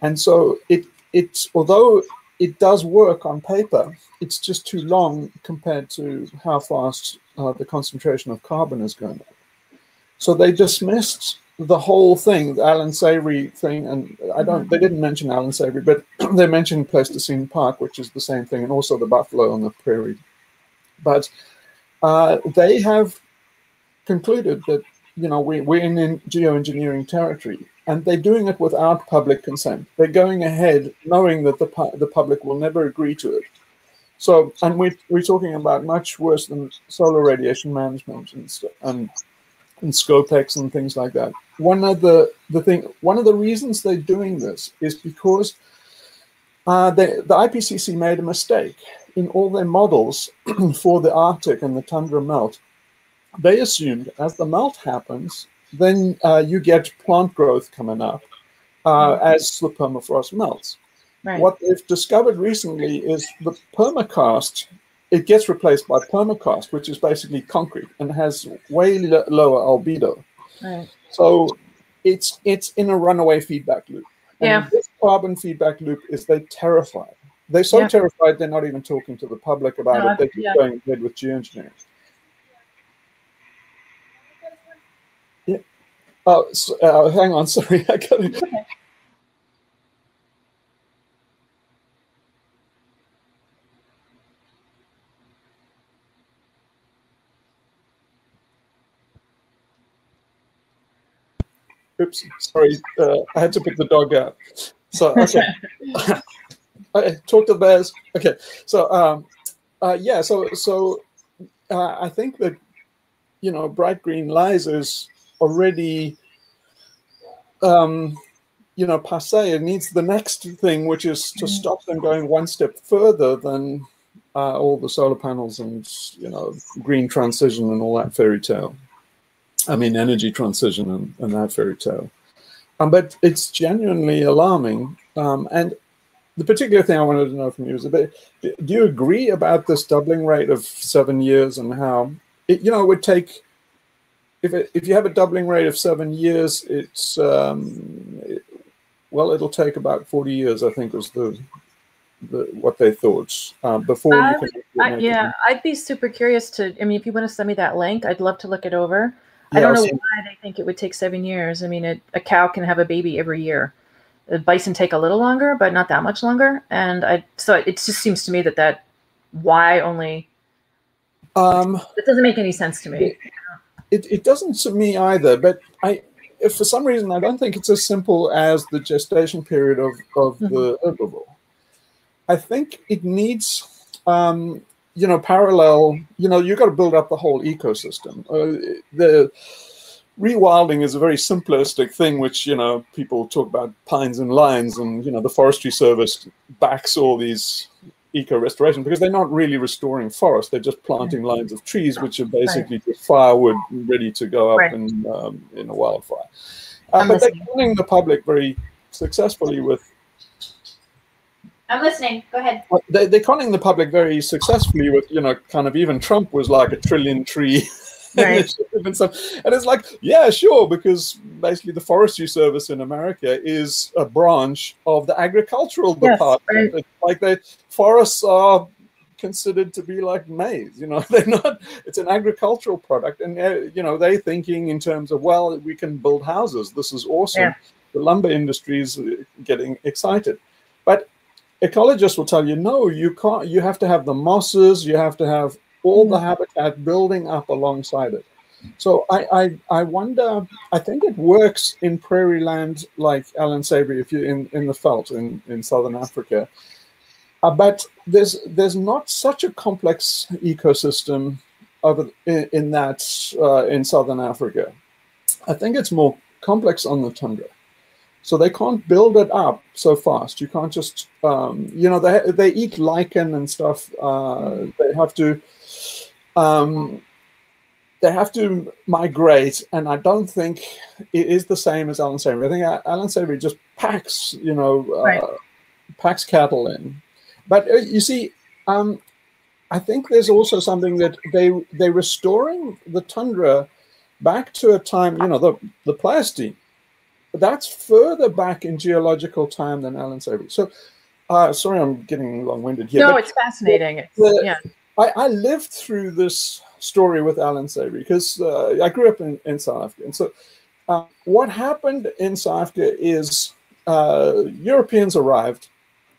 And so it it's although it does work on paper, it's just too long compared to how fast uh, the concentration of carbon is going up. So they dismissed the whole thing, the Alan Savory thing, and I don't, they didn't mention Alan Savory, but they mentioned Pleistocene Park, which is the same thing, and also the buffalo on the prairie. But uh, they have concluded that, you know, we, we're in, in geoengineering territory, and they're doing it without public consent. They're going ahead knowing that the, the public will never agree to it. So, and we're, we're talking about much worse than solar radiation management and, and and Scopex and things like that. One of the the thing, one of the reasons they're doing this is because uh, they, the IPCC made a mistake in all their models for the Arctic and the tundra melt. They assumed as the melt happens, then uh, you get plant growth coming up uh, mm-hmm. as the permafrost melts. Right. What they've discovered recently is the permafrost it gets replaced by permacast, which is basically concrete and has way lower albedo. Right. So it's it's in a runaway feedback loop. And yeah. This carbon feedback loop is they terrified. They're so yeah. terrified they're not even talking to the public about no, it. They're just yeah. going ahead with geoengineering. Yeah. Oh, so, uh, hang on. Sorry, I got. Okay. Oops, sorry, uh, I had to pick the dog out. So okay, okay talk to the bears. Okay, so um, uh, yeah, so so uh, I think that you know bright green lies is already um, you know passe. It needs the next thing, which is to stop them going one step further than uh, all the solar panels and you know green transition and all that fairy tale. I mean, energy transition and, and that fairy tale. Um, but it's genuinely alarming. Um, and the particular thing I wanted to know from you is a bit, do you agree about this doubling rate of seven years and how, it, you know, it would take, if, it, if you have a doubling rate of seven years, it's, um, it, well, it'll take about 40 years, I think was the, the, what they thought uh, before I, can. I, yeah, I'd be super curious to. I mean, if you want to send me that link, I'd love to look it over. I don't know why they think it would take seven years. I mean, it, a cow can have a baby every year. The bison take a little longer, but not that much longer. And I so it just seems to me that that why only. Um, it doesn't make any sense to me. It, it, it doesn't to me either. But I if for some reason I don't think it's as simple as the gestation period of, of mm-hmm. the herbivore. I think it needs, um, you know, parallel. You know, you've got to build up the whole ecosystem. Uh, the rewilding is a very simplistic thing, which you know people talk about pines and lines, and you know the Forestry Service backs all these eco restoration because they're not really restoring forests; they're just planting lines of trees, which are basically right. just firewood ready to go up right. in um, in a wildfire. Uh, but they're warning the public very successfully with I'm listening. Go ahead. They, they're conning the public very successfully with, you know, kind of even Trump was like a trillion tree. Right. and, stuff. and it's like, yeah, sure, because basically the Forestry Service in America is a branch of the agricultural yes, department. Right. like the forests are considered to be like maize you know they're not it's an agricultural product and uh, you know they're thinking in terms of well we can build houses this is awesome yeah. the lumber industry is getting excited but ecologists will tell you, no, you can't. You have to have the mosses. You have to have all the mm. habitat building up alongside it. So I, I, I wonder. I think it works in prairie land like Alan Savory, if you in in the veldt in in southern Africa. Uh, but there's there's not such a complex ecosystem of in, in that uh, in southern Africa. I think it's more complex on the tundra. So they can't build it up so fast. You can't just, um, you know, they they eat lichen and stuff. Uh, they have to, um, they have to migrate, and I don't think it is the same as Alan Savory. I think Alan Savory just packs, you know, uh, right. packs cattle in. But uh, you see, um, I think there's also something that they they restoring the tundra back to a time, you know, the the Pleistocene but that's further back in geological time than Alan Savory. So, uh, sorry, I'm getting long-winded here. No, it's fascinating. The, yeah. I, I, lived through this story with Alan Savory because uh, I grew up in, in South Africa. And so uh, what happened in South Africa is uh, Europeans arrived.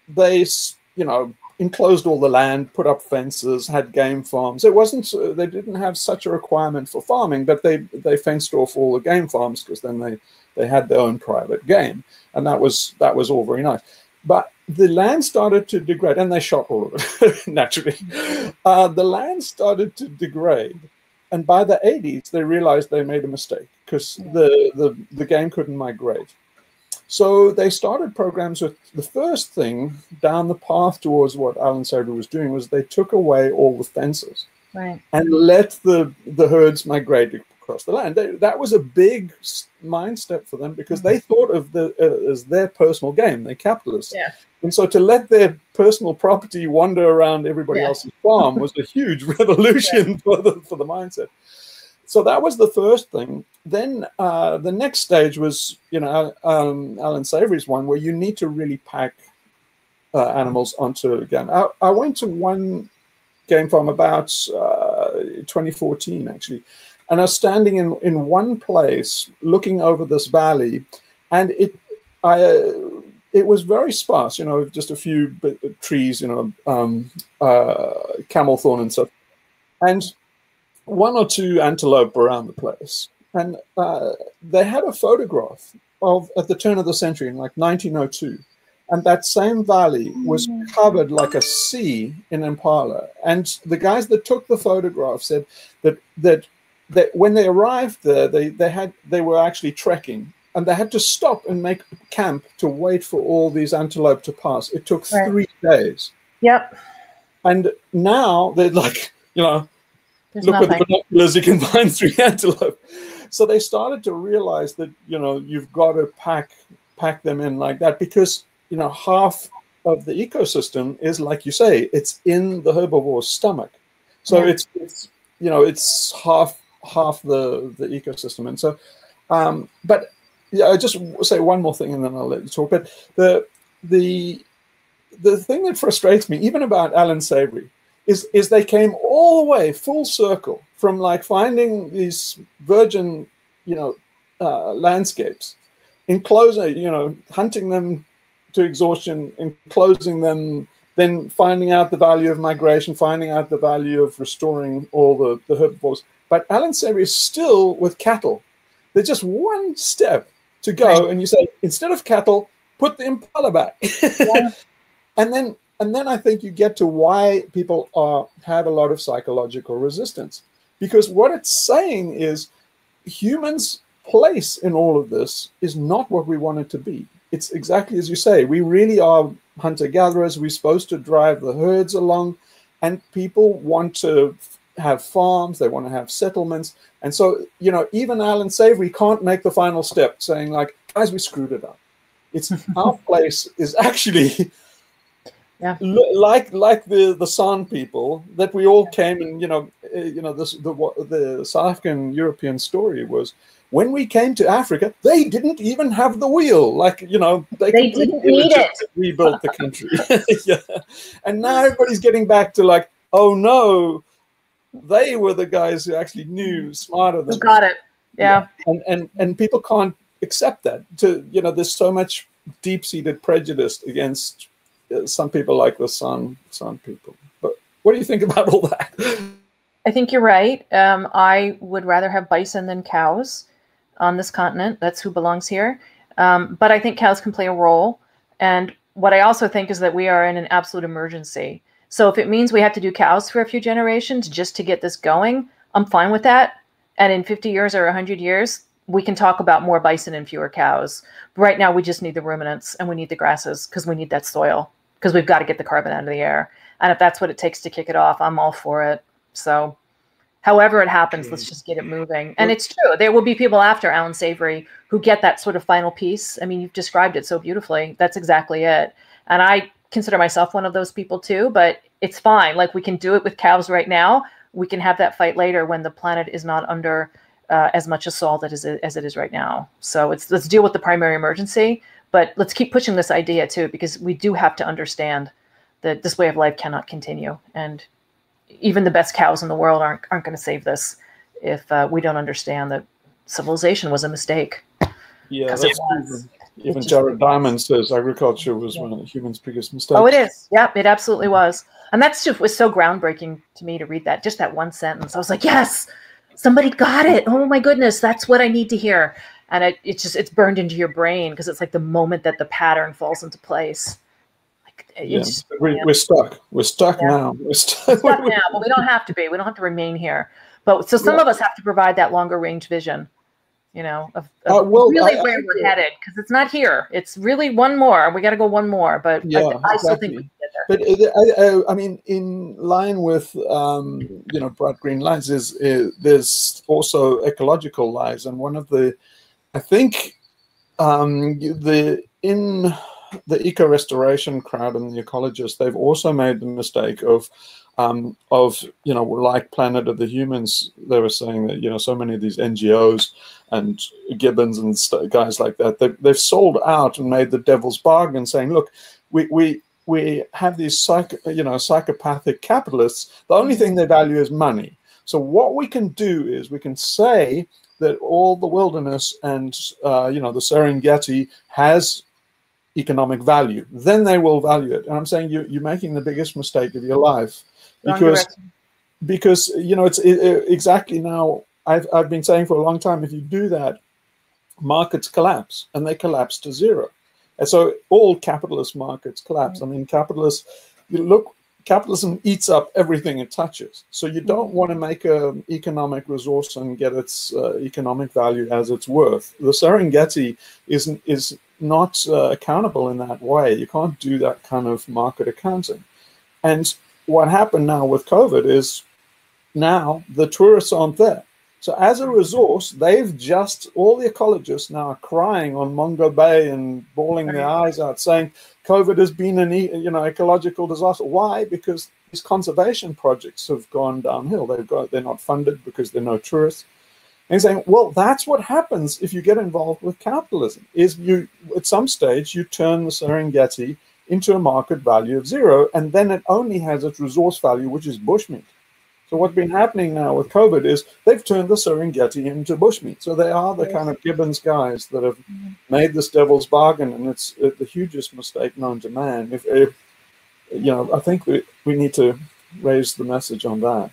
They, you know, enclosed all the land, put up fences, had game farms. It wasn't, uh, they didn't have such a requirement for farming, but they, they fenced off all the game farms because then they they had their own private game, and that was that was all very nice. But the land started to degrade, and they shot all of it naturally. Uh, the land started to degrade, and by the 80s, they realized they made a mistake because the, the the game couldn't migrate. So they started programs with the first thing down the path towards what Alan Savory was doing was they took away all the fences. Right. And let the, the herds migrate across the land. They, that was a big mind step for them because they mm-hmm. thought of the uh, as their personal game. They're capitalists. Yeah. And so to let their personal property wander around everybody yeah. else's farm was a huge revolution yeah. for the for the mindset. So that was the first thing. Then uh, the next stage was, you know, um, Alan Savory's one where you need to really pack uh, animals onto a game. I, I, went to one game farm about uh, 2014 actually, and I was standing in, in one place looking over this valley, and it I uh, it was very sparse, you know, just a few trees, you know, um, uh, camel thorn and stuff, and one or two antelope around the place. And uh, they had a photograph of at the turn of the century in like 1902 and that same valley was mm. covered like a sea in impala and the guys that took the photograph said that that that when they arrived there, they, they had they were actually trekking and they had to stop and make camp to wait for all these antelope to pass. It took right. three days. Yep. And now they're like, you know, There's look nothing. with the binoculars, you can find three antelope. So they started to realize that, you know, you've got to pack pack them in like that because, you know, half of the ecosystem is like you say, it's in the herbivore's stomach. So yeah. it's it's you know, it's half half the the ecosystem. And so, um, but yeah, I just say one more thing, and then I'll let you talk. But the the the thing that frustrates me, even about Alan Savory, is is they came all the way full circle from like finding these virgin, you know, uh, landscapes, enclosing, you know, hunting them to exhaustion, enclosing them, then finding out the value of migration, finding out the value of restoring all the, the herbivores. But Alan Savory is still with cattle. There's just one step to go, and you say, instead of cattle, put the impala back. And then and then I think you get to why people are have a lot of psychological resistance. Because what it's saying is humans' place in all of this is not what we want it to be. It's exactly as you say. We really are hunter gatherers. We're supposed to drive the herds along, and people want to have farms, they want to have settlements. And so, you know, even Alan Savory can't make the final step saying, like, guys, we screwed it up. It's our place is actually yeah. like like the the San people that we all came and you know uh, you know this the the South African European story was when we came to Africa they didn't even have the wheel like you know they, they didn't need it rebuilt the country yeah and now everybody's getting back to like oh no they were the guys who actually knew smarter than got it. Yeah. yeah. and and and people can't accept that. To you know there's so much deep-seated prejudice against uh, some people like the San San people. But what do you think about all that? I think you're right. Um, i would rather have bison than cows on this continent. That's who belongs here. Um, but i think cows can play a role. And what i also think is that we are in an absolute emergency so if it means we have to do cows for a few generations just to get this going i'm fine with that and in 50 years or 100 years we can talk about more bison and fewer cows. But right now, we just need the ruminants and we need the grasses because we need that soil because we've got to get the carbon out of the air. And if that's what it takes to kick it off, I'm all for it. So, however it happens, let's just get it moving. And it's true. There will be people after Alan Savory who get that sort of final piece. I mean, you've described it so beautifully. That's exactly it. And I consider myself one of those people too, but it's fine. Like we can do it with cows right now. We can have that fight later when the planet is not under uh, as much assault as it, as it is right now. So it's let's deal with the primary emergency, but let's keep pushing this idea too, because we do have to understand that this way of life cannot continue, and even the best cows in the world aren't aren't going to save this if uh, we don't understand that civilization was a mistake. Yeah, even Jared Diamond says agriculture was yeah. one of humans' biggest mistakes. Oh, it is. Yep, it absolutely was. And that's just was so groundbreaking to me to read that. Just that one sentence. I was like, yes, somebody got it. Oh my goodness, that's what I need to hear. And it, it's just it's burned into your brain because it's like the moment that the pattern falls into place. Like yeah, just, we, are stuck. We're stuck yeah. now. We're stuck, we're stuck now, but we don't have to be. We don't have to remain here. But so some yeah. of us have to provide that longer range vision, you know, of, of uh, well, really I, where I, we're headed because it's not here. It's really one more. We got to go one more. But yeah, I, I still think we but I, I, mean, in line with um, you know bright green lies is, is, there's also ecological lies, and one of the I think um, the in the eco restoration crowd and the ecologists they've also made the mistake of um, of you know like Planet of the Humans they were saying that you know so many of these NGOs and Gibbons and guys like that they've, they've sold out and made the devil's bargain saying look we we we have these psych, you know, psychopathic capitalists. The only thing they value is money. So what we can do is we can say that all the wilderness and uh, you know the Serengeti has economic value. Then they will value it. And I'm saying you, you're making the biggest mistake of your life because because you know it's it, it, exactly now. I've I've been saying for a long time. If you do that, markets collapse and they collapse to zero. And so all capitalist markets collapse. I mean, capitalist, you look, capitalism eats up everything it touches. So you don't want to make an economic resource and get its uh, economic value as it's worth. The Serengeti is is not uh, accountable in that way. You can't do that kind of market accounting. And what happened now with COVID is now the tourists aren't there. So as a resource, they've just all the ecologists now are crying on Mongabay and bawling their eyes out, saying COVID has been an you know ecological disaster. Why? Because these conservation projects have gone downhill. They've got they're not funded because there are no tourists. And saying, well, that's what happens if you get involved with capitalism. Is you at some stage you turn the Serengeti into a market value of zero, and then it only has its resource value, which is bushmeat. So what's been happening now with COVID is they've turned the Serengeti into bushmeat. So they are the kind of Gibbons guys that have mm-hmm. made this devil's bargain, and it's the hugest mistake known to man. If, if you know, I think we, we need to raise the message on that.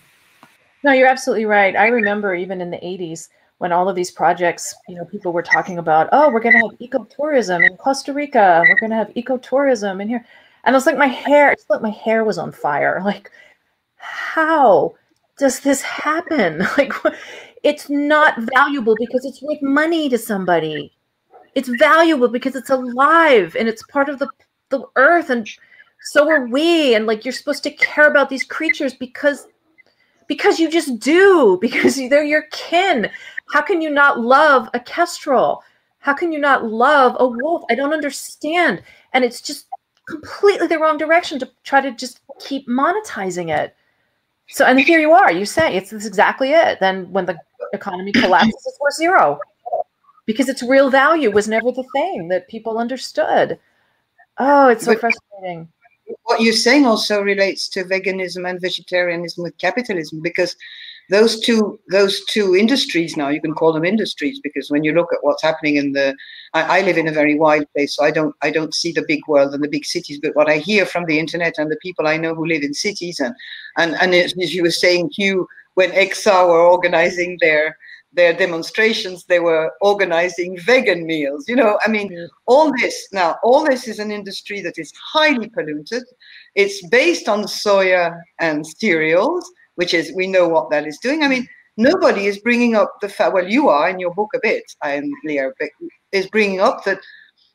No, you're absolutely right. I remember even in the 80s when all of these projects, you know, people were talking about, oh, we're going to have ecotourism in Costa Rica. We're going to have ecotourism in here. And I was like, my hair, it's like my hair was on fire. Like, how does this happen? Like, it's not valuable because it's worth money to somebody. It's valuable because it's alive and it's part of the, the earth. And so are we. And like, you're supposed to care about these creatures because because you just do because they're your kin. How can you not love a kestrel? How can you not love a wolf? I don't understand. And it's just completely the wrong direction to try to just keep monetizing it. So and here you are you say it's, it's exactly it. Then when the economy collapses it's worth zero. Because its real value was never the thing that people understood. Oh it's so but, frustrating what you're saying also relates to veganism and vegetarianism with capitalism because those two those two industries now you can call them industries because when you look at what's happening in the I, I, live in a very wild place so i don't i don't see the big world and the big cities but what i hear from the internet and the people i know who live in cities and and and as you were saying hugh when XR were organizing their their demonstrations, they were organizing vegan meals. You know, I mean, yeah. all this now, all this is an industry that is highly polluted. It's based on soya and cereals, which is we know what that is doing. I mean, nobody is bringing up the fact. Well, you are in your book a bit, and Leo is bringing up that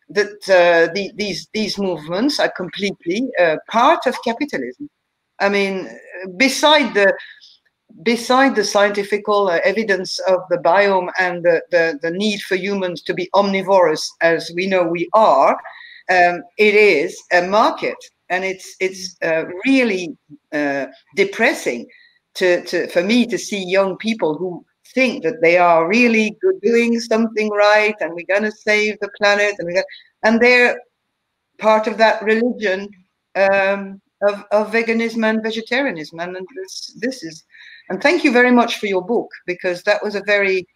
that uh, the, these these movements are completely uh, part of capitalism. I mean, beside the beside the scientific uh, evidence of the biome and the, the, the, need for humans to be omnivorous as we know we are, um, it is a market. And it's, it's uh, really uh, depressing to, to, for me to see young people who think that they are really doing something right and we're going to save the planet and, and they're part of that religion um, of, of veganism and vegetarianism. And this, this is and thank you very much for your book because that was a very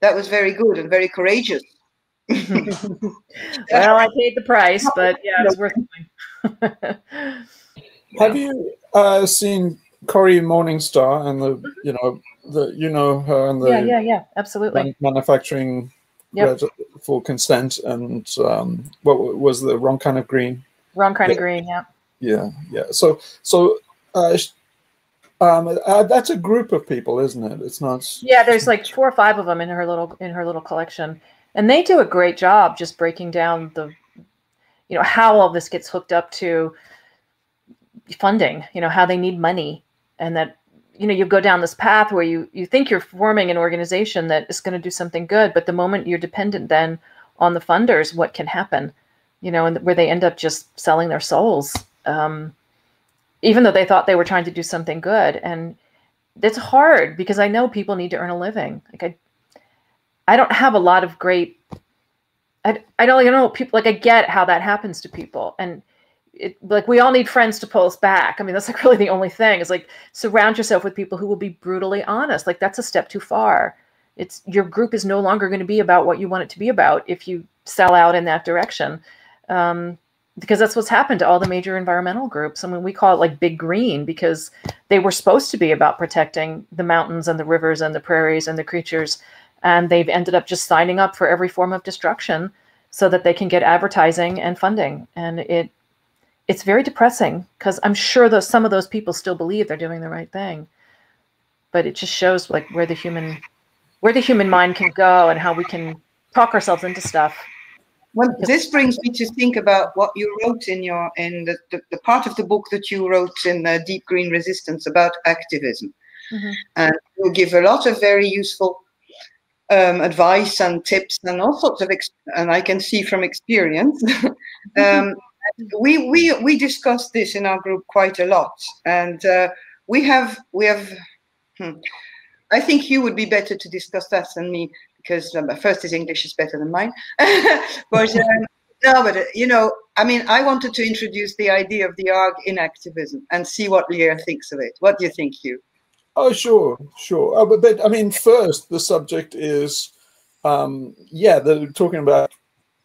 that was very good and very courageous. well, I paid the price, but yeah, it was worth it. Have you uh, seen Cory Morningstar and the you know the you know her and the yeah yeah yeah absolutely man manufacturing yep. for consent and um, what was the wrong kind of green? Wrong kind yeah. of green, yeah. Yeah, yeah. So so uh, um, uh, that's a group of people, isn't it? It's not. Yeah, there's like four or five of them in her little in her little collection, and they do a great job just breaking down the, you know, how all this gets hooked up to funding. You know, how they need money, and that you know you go down this path where you you think you're forming an organization that is going to do something good, but the moment you're dependent then on the funders, what can happen? You know, and where they end up just selling their souls. Um, even though they thought they were trying to do something good. And it's hard because I know people need to earn a living. Like I, I don't have a lot of great. I, I don't you know people like I get how that happens to people and it like we all need friends to pull us back. I mean that's like really the only thing is like surround yourself with people who will be brutally honest. Like that's a step too far. It's your group is no longer going to be about what you want it to be about if you sell out in that direction. Um, because that's what's happened to all the major environmental groups. I mean, we call it like big green because they were supposed to be about protecting the mountains and the rivers and the prairies and the creatures. And they've ended up just signing up for every form of destruction so that they can get advertising and funding. And it it's very depressing because I'm sure those some of those people still believe they're doing the right thing. But it just shows like where the human where the human mind can go and how we can talk ourselves into stuff well, this brings me to think about what you wrote in your in the, the, the part of the book that you wrote in uh, Deep Green Resistance about activism, mm-hmm. and you give a lot of very useful um, advice and tips and all sorts of ex- and I can see from experience. um, we we we discussed this in our group quite a lot, and uh, we have we have. Hmm, I think you would be better to discuss that than me because um, first his English is better than mine. but um, No, but uh, you know, I mean, I wanted to introduce the idea of the ARG in activism and see what Lierre thinks of it. What do you think, Hugh? Oh, sure, sure. Oh, but, but I mean, first, the subject is, um, yeah, they're talking about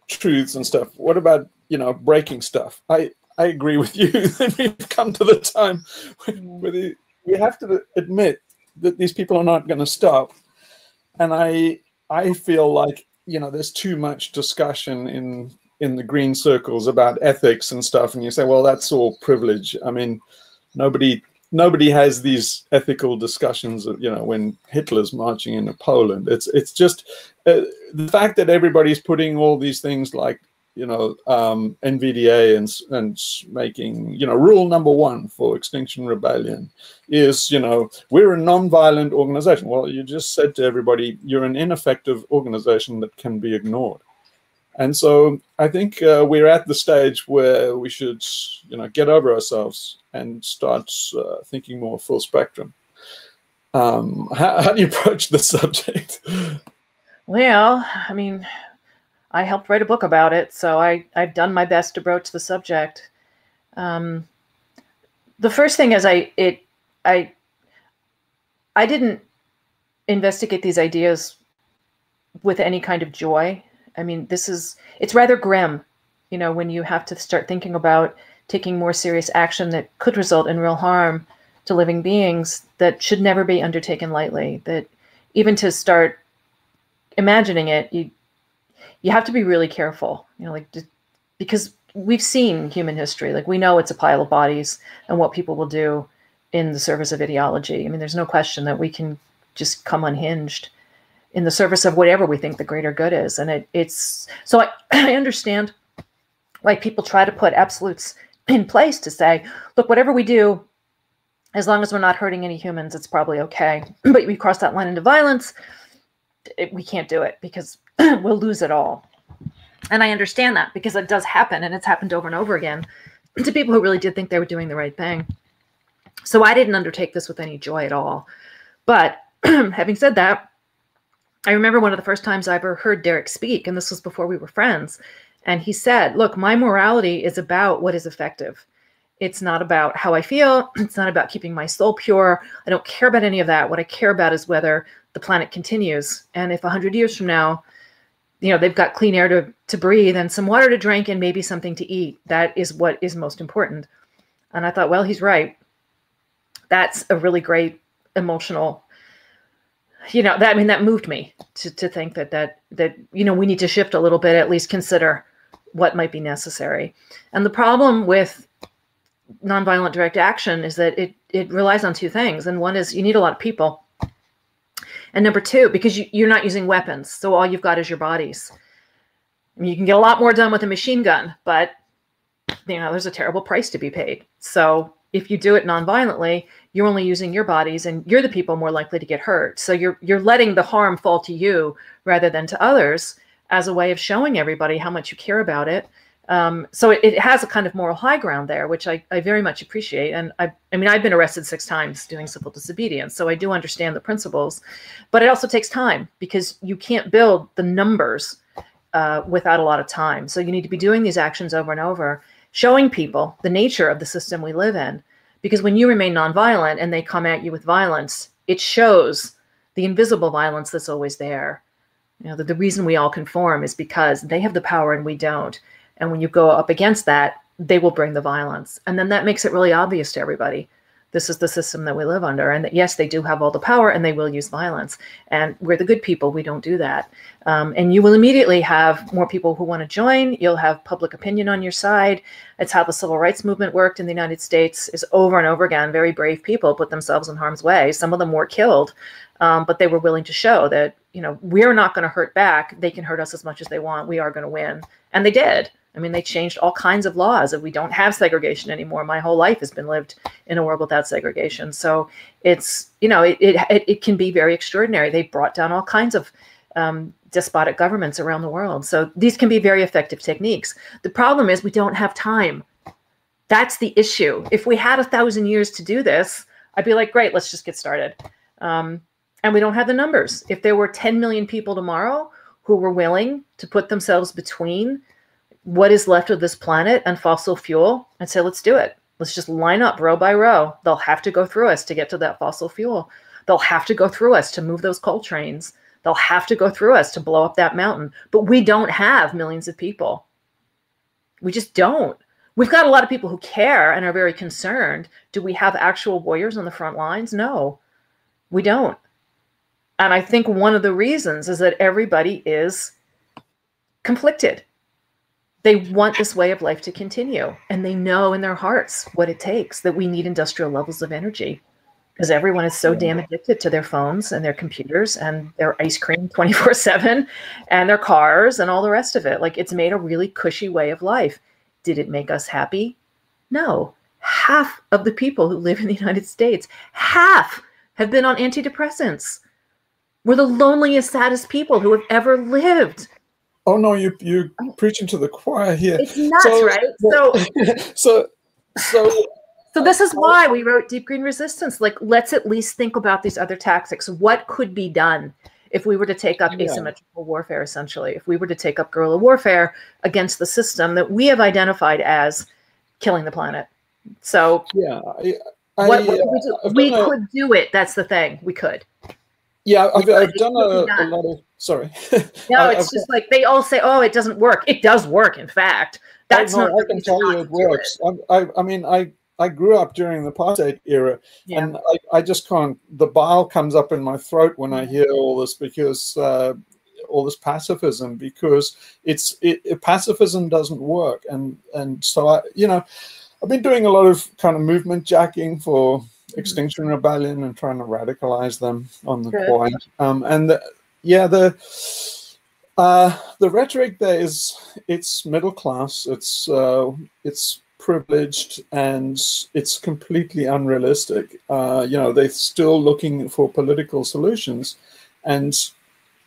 truths and stuff. What about you know breaking stuff? I I agree with you we've come to the time where we have to admit that these people are not going to stop, and I I feel like you know there's too much discussion in in the green circles about ethics and stuff, and you say, well, that's all privilege. I mean, nobody nobody has these ethical discussions. You know, when Hitler's marching into Poland, it's it's just uh, the fact that everybody's putting all these things like you know um, NVDA and and making you know rule number one for Extinction Rebellion is you know we're a non-violent organization. Well, you just said to everybody you're an ineffective organization that can be ignored. And so I think uh, we're at the stage where we should, you know, get over ourselves and start uh, thinking more full spectrum. Um, how, how do you approach the subject? Well, I mean, I helped write a book about it, so I, I've done my best to broach the subject. Um, the first thing is I it I I didn't investigate these ideas with any kind of joy. I mean, this is it's rather grim, you know, when you have to start thinking about taking more serious action that could result in real harm to living beings that should never be undertaken lightly. That even to start imagining it, you you have to be really careful. You know, like because we've seen human history. Like we know it's a pile of bodies and what people will do in the service of ideology. I mean, there's no question that we can just come unhinged in the service of whatever we think the greater good is. And it, it's so I, I understand why people try to put absolutes in place to say, look, whatever we do, as long as we're not hurting any humans, it's probably okay. but we cross that line into violence, it, we can't do it because we'll lose it all. And I understand that because it does happen and it's happened over and over again to people who really did think they were doing the right thing. So I didn't undertake this with any joy at all. But having said that, I remember one of the first times I ever heard Derrick speak, and this was before we were friends. And he said, Look, my morality is about what is effective. It's not about how I feel. It's not about keeping my soul pure. I don't care about any of that. What I care about is whether the planet continues. And if 100 years from now, you know, they've got clean air to, to breathe and some water to drink and maybe something to eat, that is what is most important. And I thought, well, he's right. That's a really great emotional you know that i mean that moved me to, to think that that that you know we need to shift a little bit at least consider what might be necessary and the problem with nonviolent direct action is that it it relies on two things and one is you need a lot of people and number two because you, you're not using weapons so all you've got is your bodies. I mean, you can get a lot more done with a machine gun but you know there's a terrible price to be paid. So if you do it nonviolently you're only using your bodies and you're the people more likely to get hurt. So you're you're letting the harm fall to you rather than to others as a way of showing everybody how much you care about it um, so it, it, has a kind of moral high ground there, which I, I very much appreciate. And I, I mean, I've been arrested six times doing civil disobedience, so I do understand the principles. But it also takes time because you can't build the numbers uh, without a lot of time. So you need to be doing these actions over and over, showing people the nature of the system we live in. Because when you remain nonviolent and they come at you with violence, it shows the invisible violence that's always there. You know, the, the reason we all conform is because they have the power and we don't and when you go up against that, they will bring the violence. And then that makes it really obvious to everybody. This is the system that we live under. And that, yes, they do have all the power and they will use violence. And we're the good people. We don't do that. Um, and you will immediately have more people who want to join. You'll have public opinion on your side. It's how the civil rights movement worked in the United States is over and over again. Very brave people put themselves in harm's way. Some of them were killed, um, but they were willing to show that, you know, we're not going to hurt back. They can hurt us as much as they want. We are going to win. And they did. I mean, they changed all kinds of laws that we don't have segregation anymore. My whole life has been lived in a world without segregation. So it's, you know, it, it, it can be very extraordinary. They brought down all kinds of um, despotic governments around the world. So these can be very effective techniques. The problem is we don't have time. That's the issue. If we had a thousand years to do this, I'd be like, great, let's just get started. Um, and we don't have the numbers. If there were 10 million people tomorrow who were willing to put themselves between what is left of this planet and fossil fuel and say, let's do it. Let's just line up row by row. They'll have to go through us to get to that fossil fuel. They'll have to go through us to move those coal trains. They'll have to go through us to blow up that mountain. But we don't have millions of people. We just don't. We've got a lot of people who care and are very concerned. Do we have actual warriors on the front lines? No, we don't. And I think one of the reasons is that everybody is conflicted. They want this way of life to continue, and they know in their hearts what it takes that we need industrial levels of energy because everyone is so damn addicted to their phones and their computers and their ice cream 24 7 and their cars and all the rest of it. Like it's made a really cushy way of life. Did it make us happy? No. Half of the people who live in the United States, half have been on antidepressants. We're the loneliest, saddest people who have ever lived. Oh no, you you uh, preaching to the choir here. It's nuts, so, right? So so so so this is why we wrote Deep Green Resistance. Like, let's at least think about these other tactics. What could be done if we were to take up yeah. asymmetrical warfare, essentially? If we were to take up guerrilla warfare against the system that we have identified as killing the planet. So yeah, I, I, what, what we, do? we a, could do it. That's the thing. We could. Yeah, I've, I've done a, a, lot of. Sorry. no, it's I've, just like they all say, "Oh, it doesn't work." It does work. In fact, that's no, not. I can tell you it works. It. I, I mean, I I grew up during the apartheid era, yeah. and I, I, just can't. The bile comes up in my throat when I hear all this because uh, all this pacifism because it's it, it, pacifism doesn't work, and and so I you know I've been doing a lot of kind of movement jacking for Extinction Rebellion and trying to radicalize them on the quiet, um, and the, yeah the. Uh, the rhetoric there is it's middle class. It's uh, it's privileged and it's completely unrealistic. Uh, you know, they're still looking for political solutions. And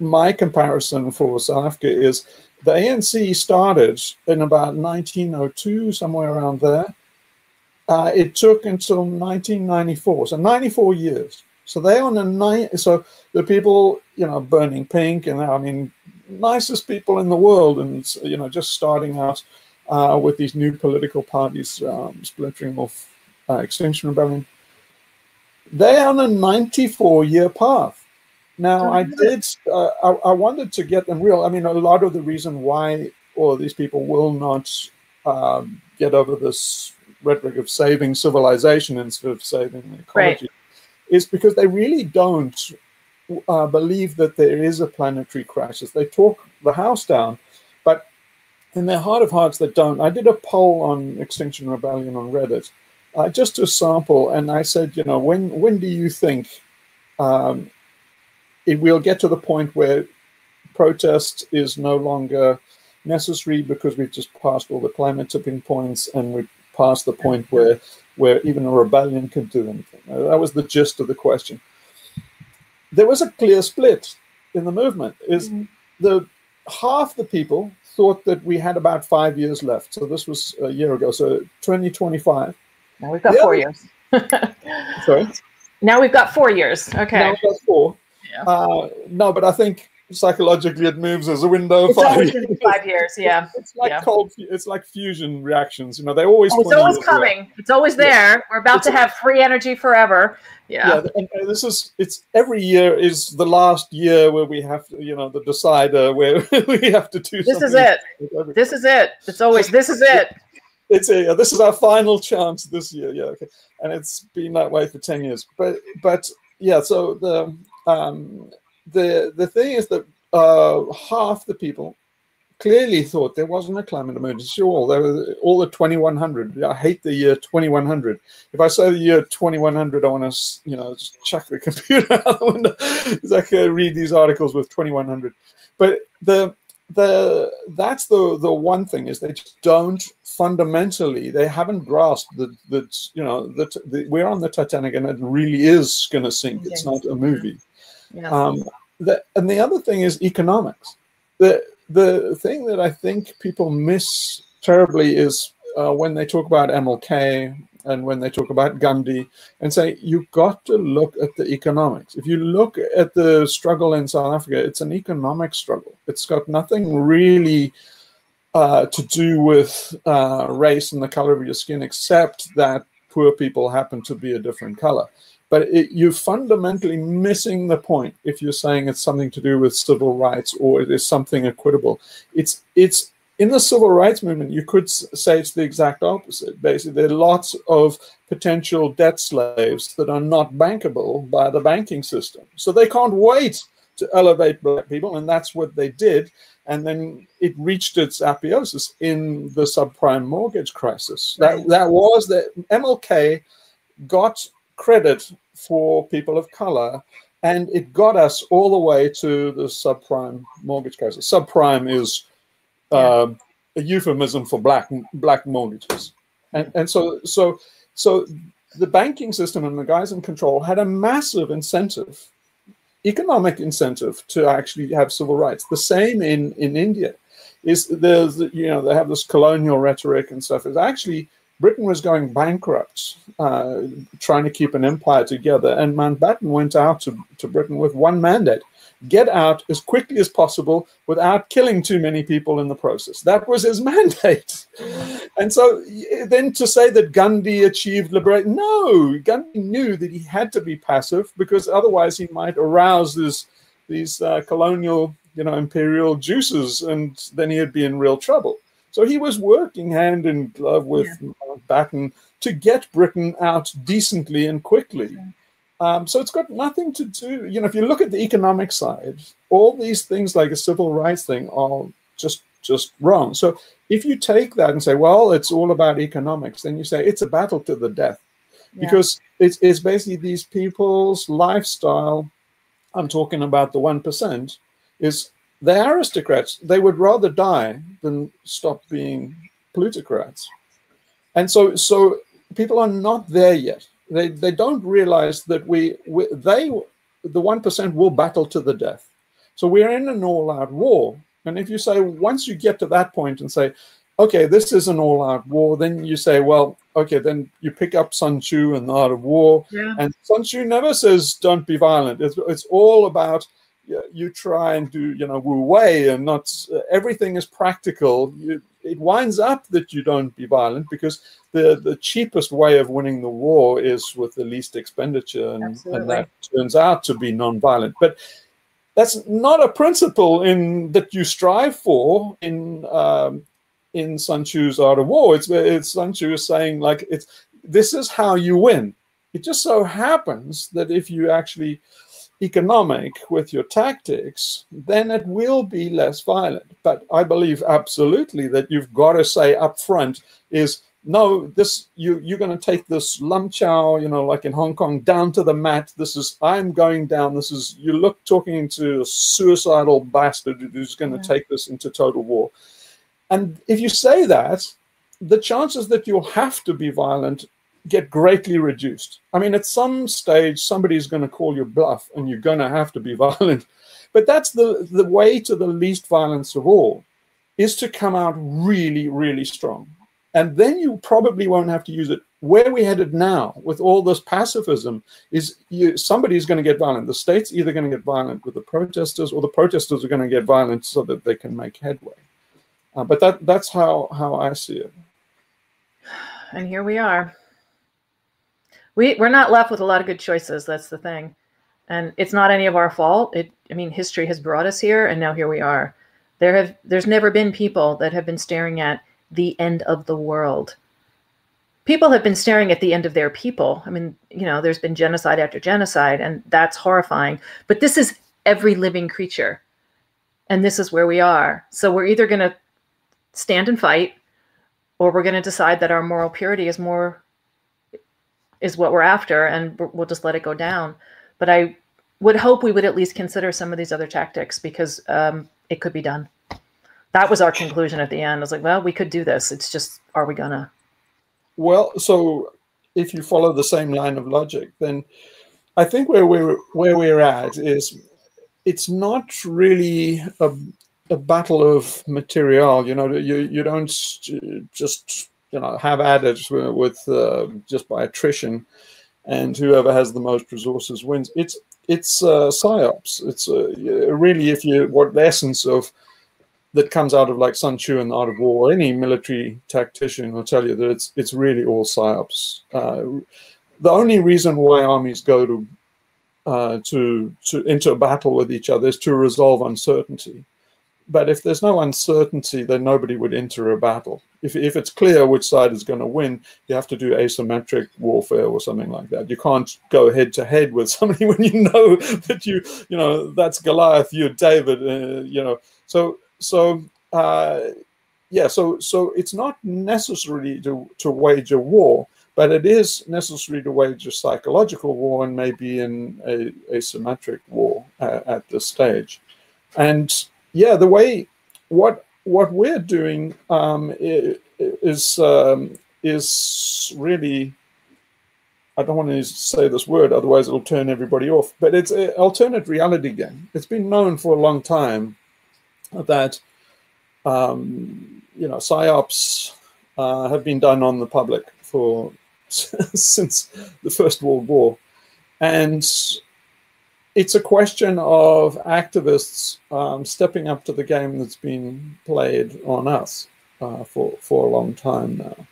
my comparison for South Africa is the ANC started in about 1902, somewhere around there. Uh, it took until 1994, so 94 years. So they're on the night. So the people, you know, burning pink, and I mean, nicest people in the world, and you know, just starting out uh, with these new political parties um, splintering off uh, Extinction Rebellion. They're on a 94 year path. Now, I did, uh, I, I, wanted to get them real. I mean, a lot of the reason why all of these people will not um, get over this rhetoric of saving civilization instead of saving ecology right. Is because they really don't uh, believe that there is a planetary crisis. They talk the house down, but in their heart of hearts that don't. I did a poll on Extinction Rebellion on Reddit, uh, just to sample, and I said, you know, when when do you think um, it will get to the point where protest is no longer necessary because we've just passed all the climate tipping points and we've passed the point where where even a rebellion can do anything. Uh, that was the gist of the question. There was a clear split in the movement. Is mm-hmm. the half the people thought that we had about five years left. So this was a year ago. So 2025. Now we've got four years. Sorry? Now we've got four years. Okay. Now we've got four. Yeah. Uh, no, but I think psychologically it moves as a window of five years. five years. Yeah. It's like yeah. cold. It's like fusion reactions. You know, they always. It's always coming. Away. It's always there. Yeah. We're about it's to have free energy forever. Yeah. Yeah, and, and, this is it's every year is the last year where we have to, you know, the decider where we have to do. This is it. This is it. It's always this is it. It's a this is our final chance this year. Yeah. Okay. And it's been that way for ten years. But but yeah. So the um the the thing is that uh, half the people clearly thought there wasn't a climate emergency at all. There were all the 2100. I hate the year 2100. If I say the year 2100, I want to, you know, just chuck the computer out the window because I can read these articles with 2100. But the the that's the the one thing is they just don't fundamentally they haven't grasped that that you know that we're on the Titanic and it really is going to sink. It's not a movie. Um, the, and the other thing is economics. The the thing that I think people miss terribly is uh, when they talk about MLK and when they talk about Gandhi and say you've got to look at the economics. If you look at the struggle in South Africa, it's an economic struggle. It's got nothing really uh, to do with uh, race and the color of your skin, except that poor people happen to be a different color. But it, you're fundamentally missing the point if you're saying it's something to do with civil rights or it is something equitable. It's it's in the civil rights movement. You could say it's the exact opposite. Basically, there are lots of potential debt slaves that are not bankable by the banking system, so they can't wait to elevate black people, and that's what they did. And then it reached its apotheosis in the subprime mortgage crisis. That that was that MLK got credit for people of color. And it got us all the way to the subprime mortgage crisis. Subprime is uh, a euphemism for black black mortgages, and and so so so the banking system and the guys in control had a massive incentive, economic incentive to actually have civil rights. The same in in India, is there's you know they have this colonial rhetoric and stuff. Is actually Britain was going bankrupt, uh, trying to keep an empire together, and Mountbatten went out to, to Britain with one mandate get out as quickly as possible without killing too many people in the process. That was his mandate. And so then to say that Gandhi achieved liberation, no, Gandhi knew that he had to be passive because otherwise he might arouse this, these uh, colonial, you know, imperial juices and then he'd be in real trouble. So he was working hand in glove with yeah. Batten to get Britain out decently and quickly. Um, so it's got nothing to do, you know, if you look at the economic side, all these things like a civil rights thing are just just wrong. So if you take that and say, well, it's all about economics, then you say it's a battle to the death. Yeah. Because it's, it's basically these people's lifestyle. I'm talking about the 1%, is the aristocrats, they would rather die than stop being plutocrats. And so, so people are not there yet. They, they don't realize that we, we they, the 1% will battle to the death. So we're in an all-out war. And if you say, once you get to that point and say, okay, this is an all-out war, then you say, well, okay, then you pick up Sun Tzu and the art of war. Yeah. And Sun Tzu never says, don't be violent. It's, it's all about you try and do you know wu wei and not uh, everything is practical you, it winds up that you don't be violent because the the cheapest way of winning the war is with the least expenditure and, and that turns out to be non-violent but that's not a principle in that you strive for in um, in Sun Tzu's Art of War. It's, it's Sun Tzu is saying like it's this is how you win. It just so happens that if you actually economic with your tactics, then it will be less violent. But I believe absolutely that you've got to say up front is no, this you you're going to take this Lam Chau, you know, like in Hong Kong, down to the mat. This is I'm going down. This is you look talking to a suicidal bastard who's going to yeah. take this into total war. And if you say that, the chances that you'll have to be violent get greatly reduced. I mean, at some stage, somebody's going to call you bluff and you're going to have to be violent. But that's the, the way to the least violence of all, is to come out really, really strong. And then you probably won't have to use it. Where we're headed now with all this pacifism is you, somebody's going to get violent. The state's either going to get violent with the protesters or the protesters are going to get violent so that they can make headway. Uh, but that, that's how, how I see it. And here we are we we're not left with a lot of good choices. That's the thing, and it's not any of our fault. It I mean, history has brought us here, and now here we are. There have there's never been people that have been staring at the end of the world. People have been staring at the end of their people. I mean, you know, there's been genocide after genocide, and that's horrifying. But this is every living creature. And this is where we are. So we're either going to stand and fight, or we're going to decide that our moral purity is more is what we're after, and we'll just let it go down. But I would hope we would at least consider some of these other tactics because um, it could be done. That was our conclusion at the end. I was like, well, we could do this. It's just, are we gonna? Well, so if you follow the same line of logic, then I think where we're where we're at is it's not really a, a battle of material. You know, you you don't just you know have added with uh, just by attrition, and whoever has the most resources wins. It's it's uh, psyops. It's uh, really if you what the essence of that comes out of like Sun Tzu and the Art of War. Any military tactician will tell you that it's it's really all psyops. Uh, the only reason why armies go to uh, to to into a battle with each other is to resolve uncertainty. But if there's no uncertainty, then nobody would enter a battle. If, if it's clear which side is going to win, you have to do asymmetric warfare or something like that. You can't go head to head with somebody when you know that you, you know, that's Goliath, you're David, uh, you know. So, so, uh, yeah, so, so it's not necessary to, to wage a war, but it is necessary to wage a psychological war and maybe in a asymmetric war uh, at this stage. And yeah, the way what what we're doing um, is um, is really I don't want to say this word, otherwise it'll turn everybody off. But it's an alternate reality game. It's been known for a long time that um, you know psyops uh, have been done on the public for since the First World War, and it's a question of activists um, stepping up to the game that's been played on us uh, for, for a long time now.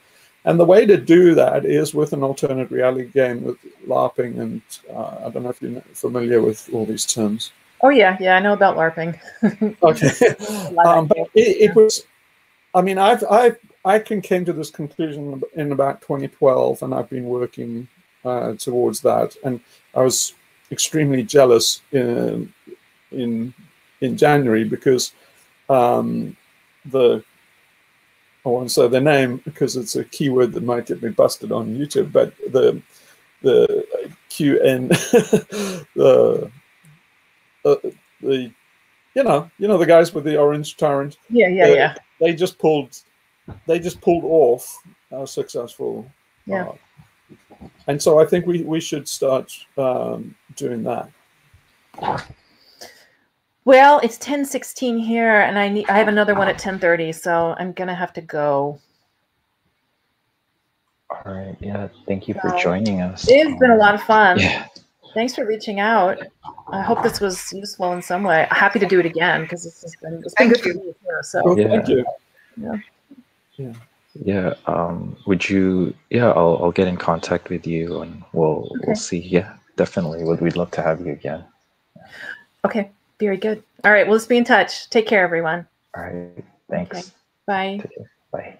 And the way to do that is with an alternate reality game with LARPing, and uh, I don't know if you're familiar with all these terms. Oh yeah, yeah, I know about LARPing. okay, um, but it, it, was. I mean, I've I I can came to this conclusion in about 2012, and I've been working uh, towards that. And I was extremely jealous in in in January because um, the I won't say their name because it's a keyword that might get me busted on YouTube, but the the QN the uh, the you know you know the guys with the orange torrent? Yeah yeah they, yeah. they just pulled they just pulled off. A successful yeah. Uh, and so I think we, we should start um, doing that. Well, it's 1016 here and I need I have another one at 1030, so I'm gonna have to go. All right. Yeah. Thank you for joining us. It's been a lot of fun. Yeah. Thanks for reaching out. I hope this was useful in some way. Happy to do it again because it's been it's been thank good you. for me too. So yeah. thank you. Yeah. Yeah. Yeah. Um, would you? Yeah, I'll I'll get in contact with you, and we'll okay. we'll see. Yeah, definitely. Would we'd love to have you again. Okay. Very good. All right. Well, let's be in touch. Take care, everyone. All right. Thanks. Okay. Bye. Bye.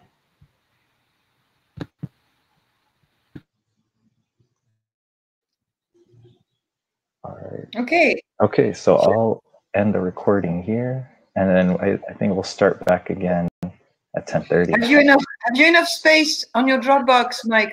All right. Okay. Okay. So I'll end the recording here, and then I, I think we'll start back again at 10:30. Have you enough? Have you enough space on your Dropbox, Mike?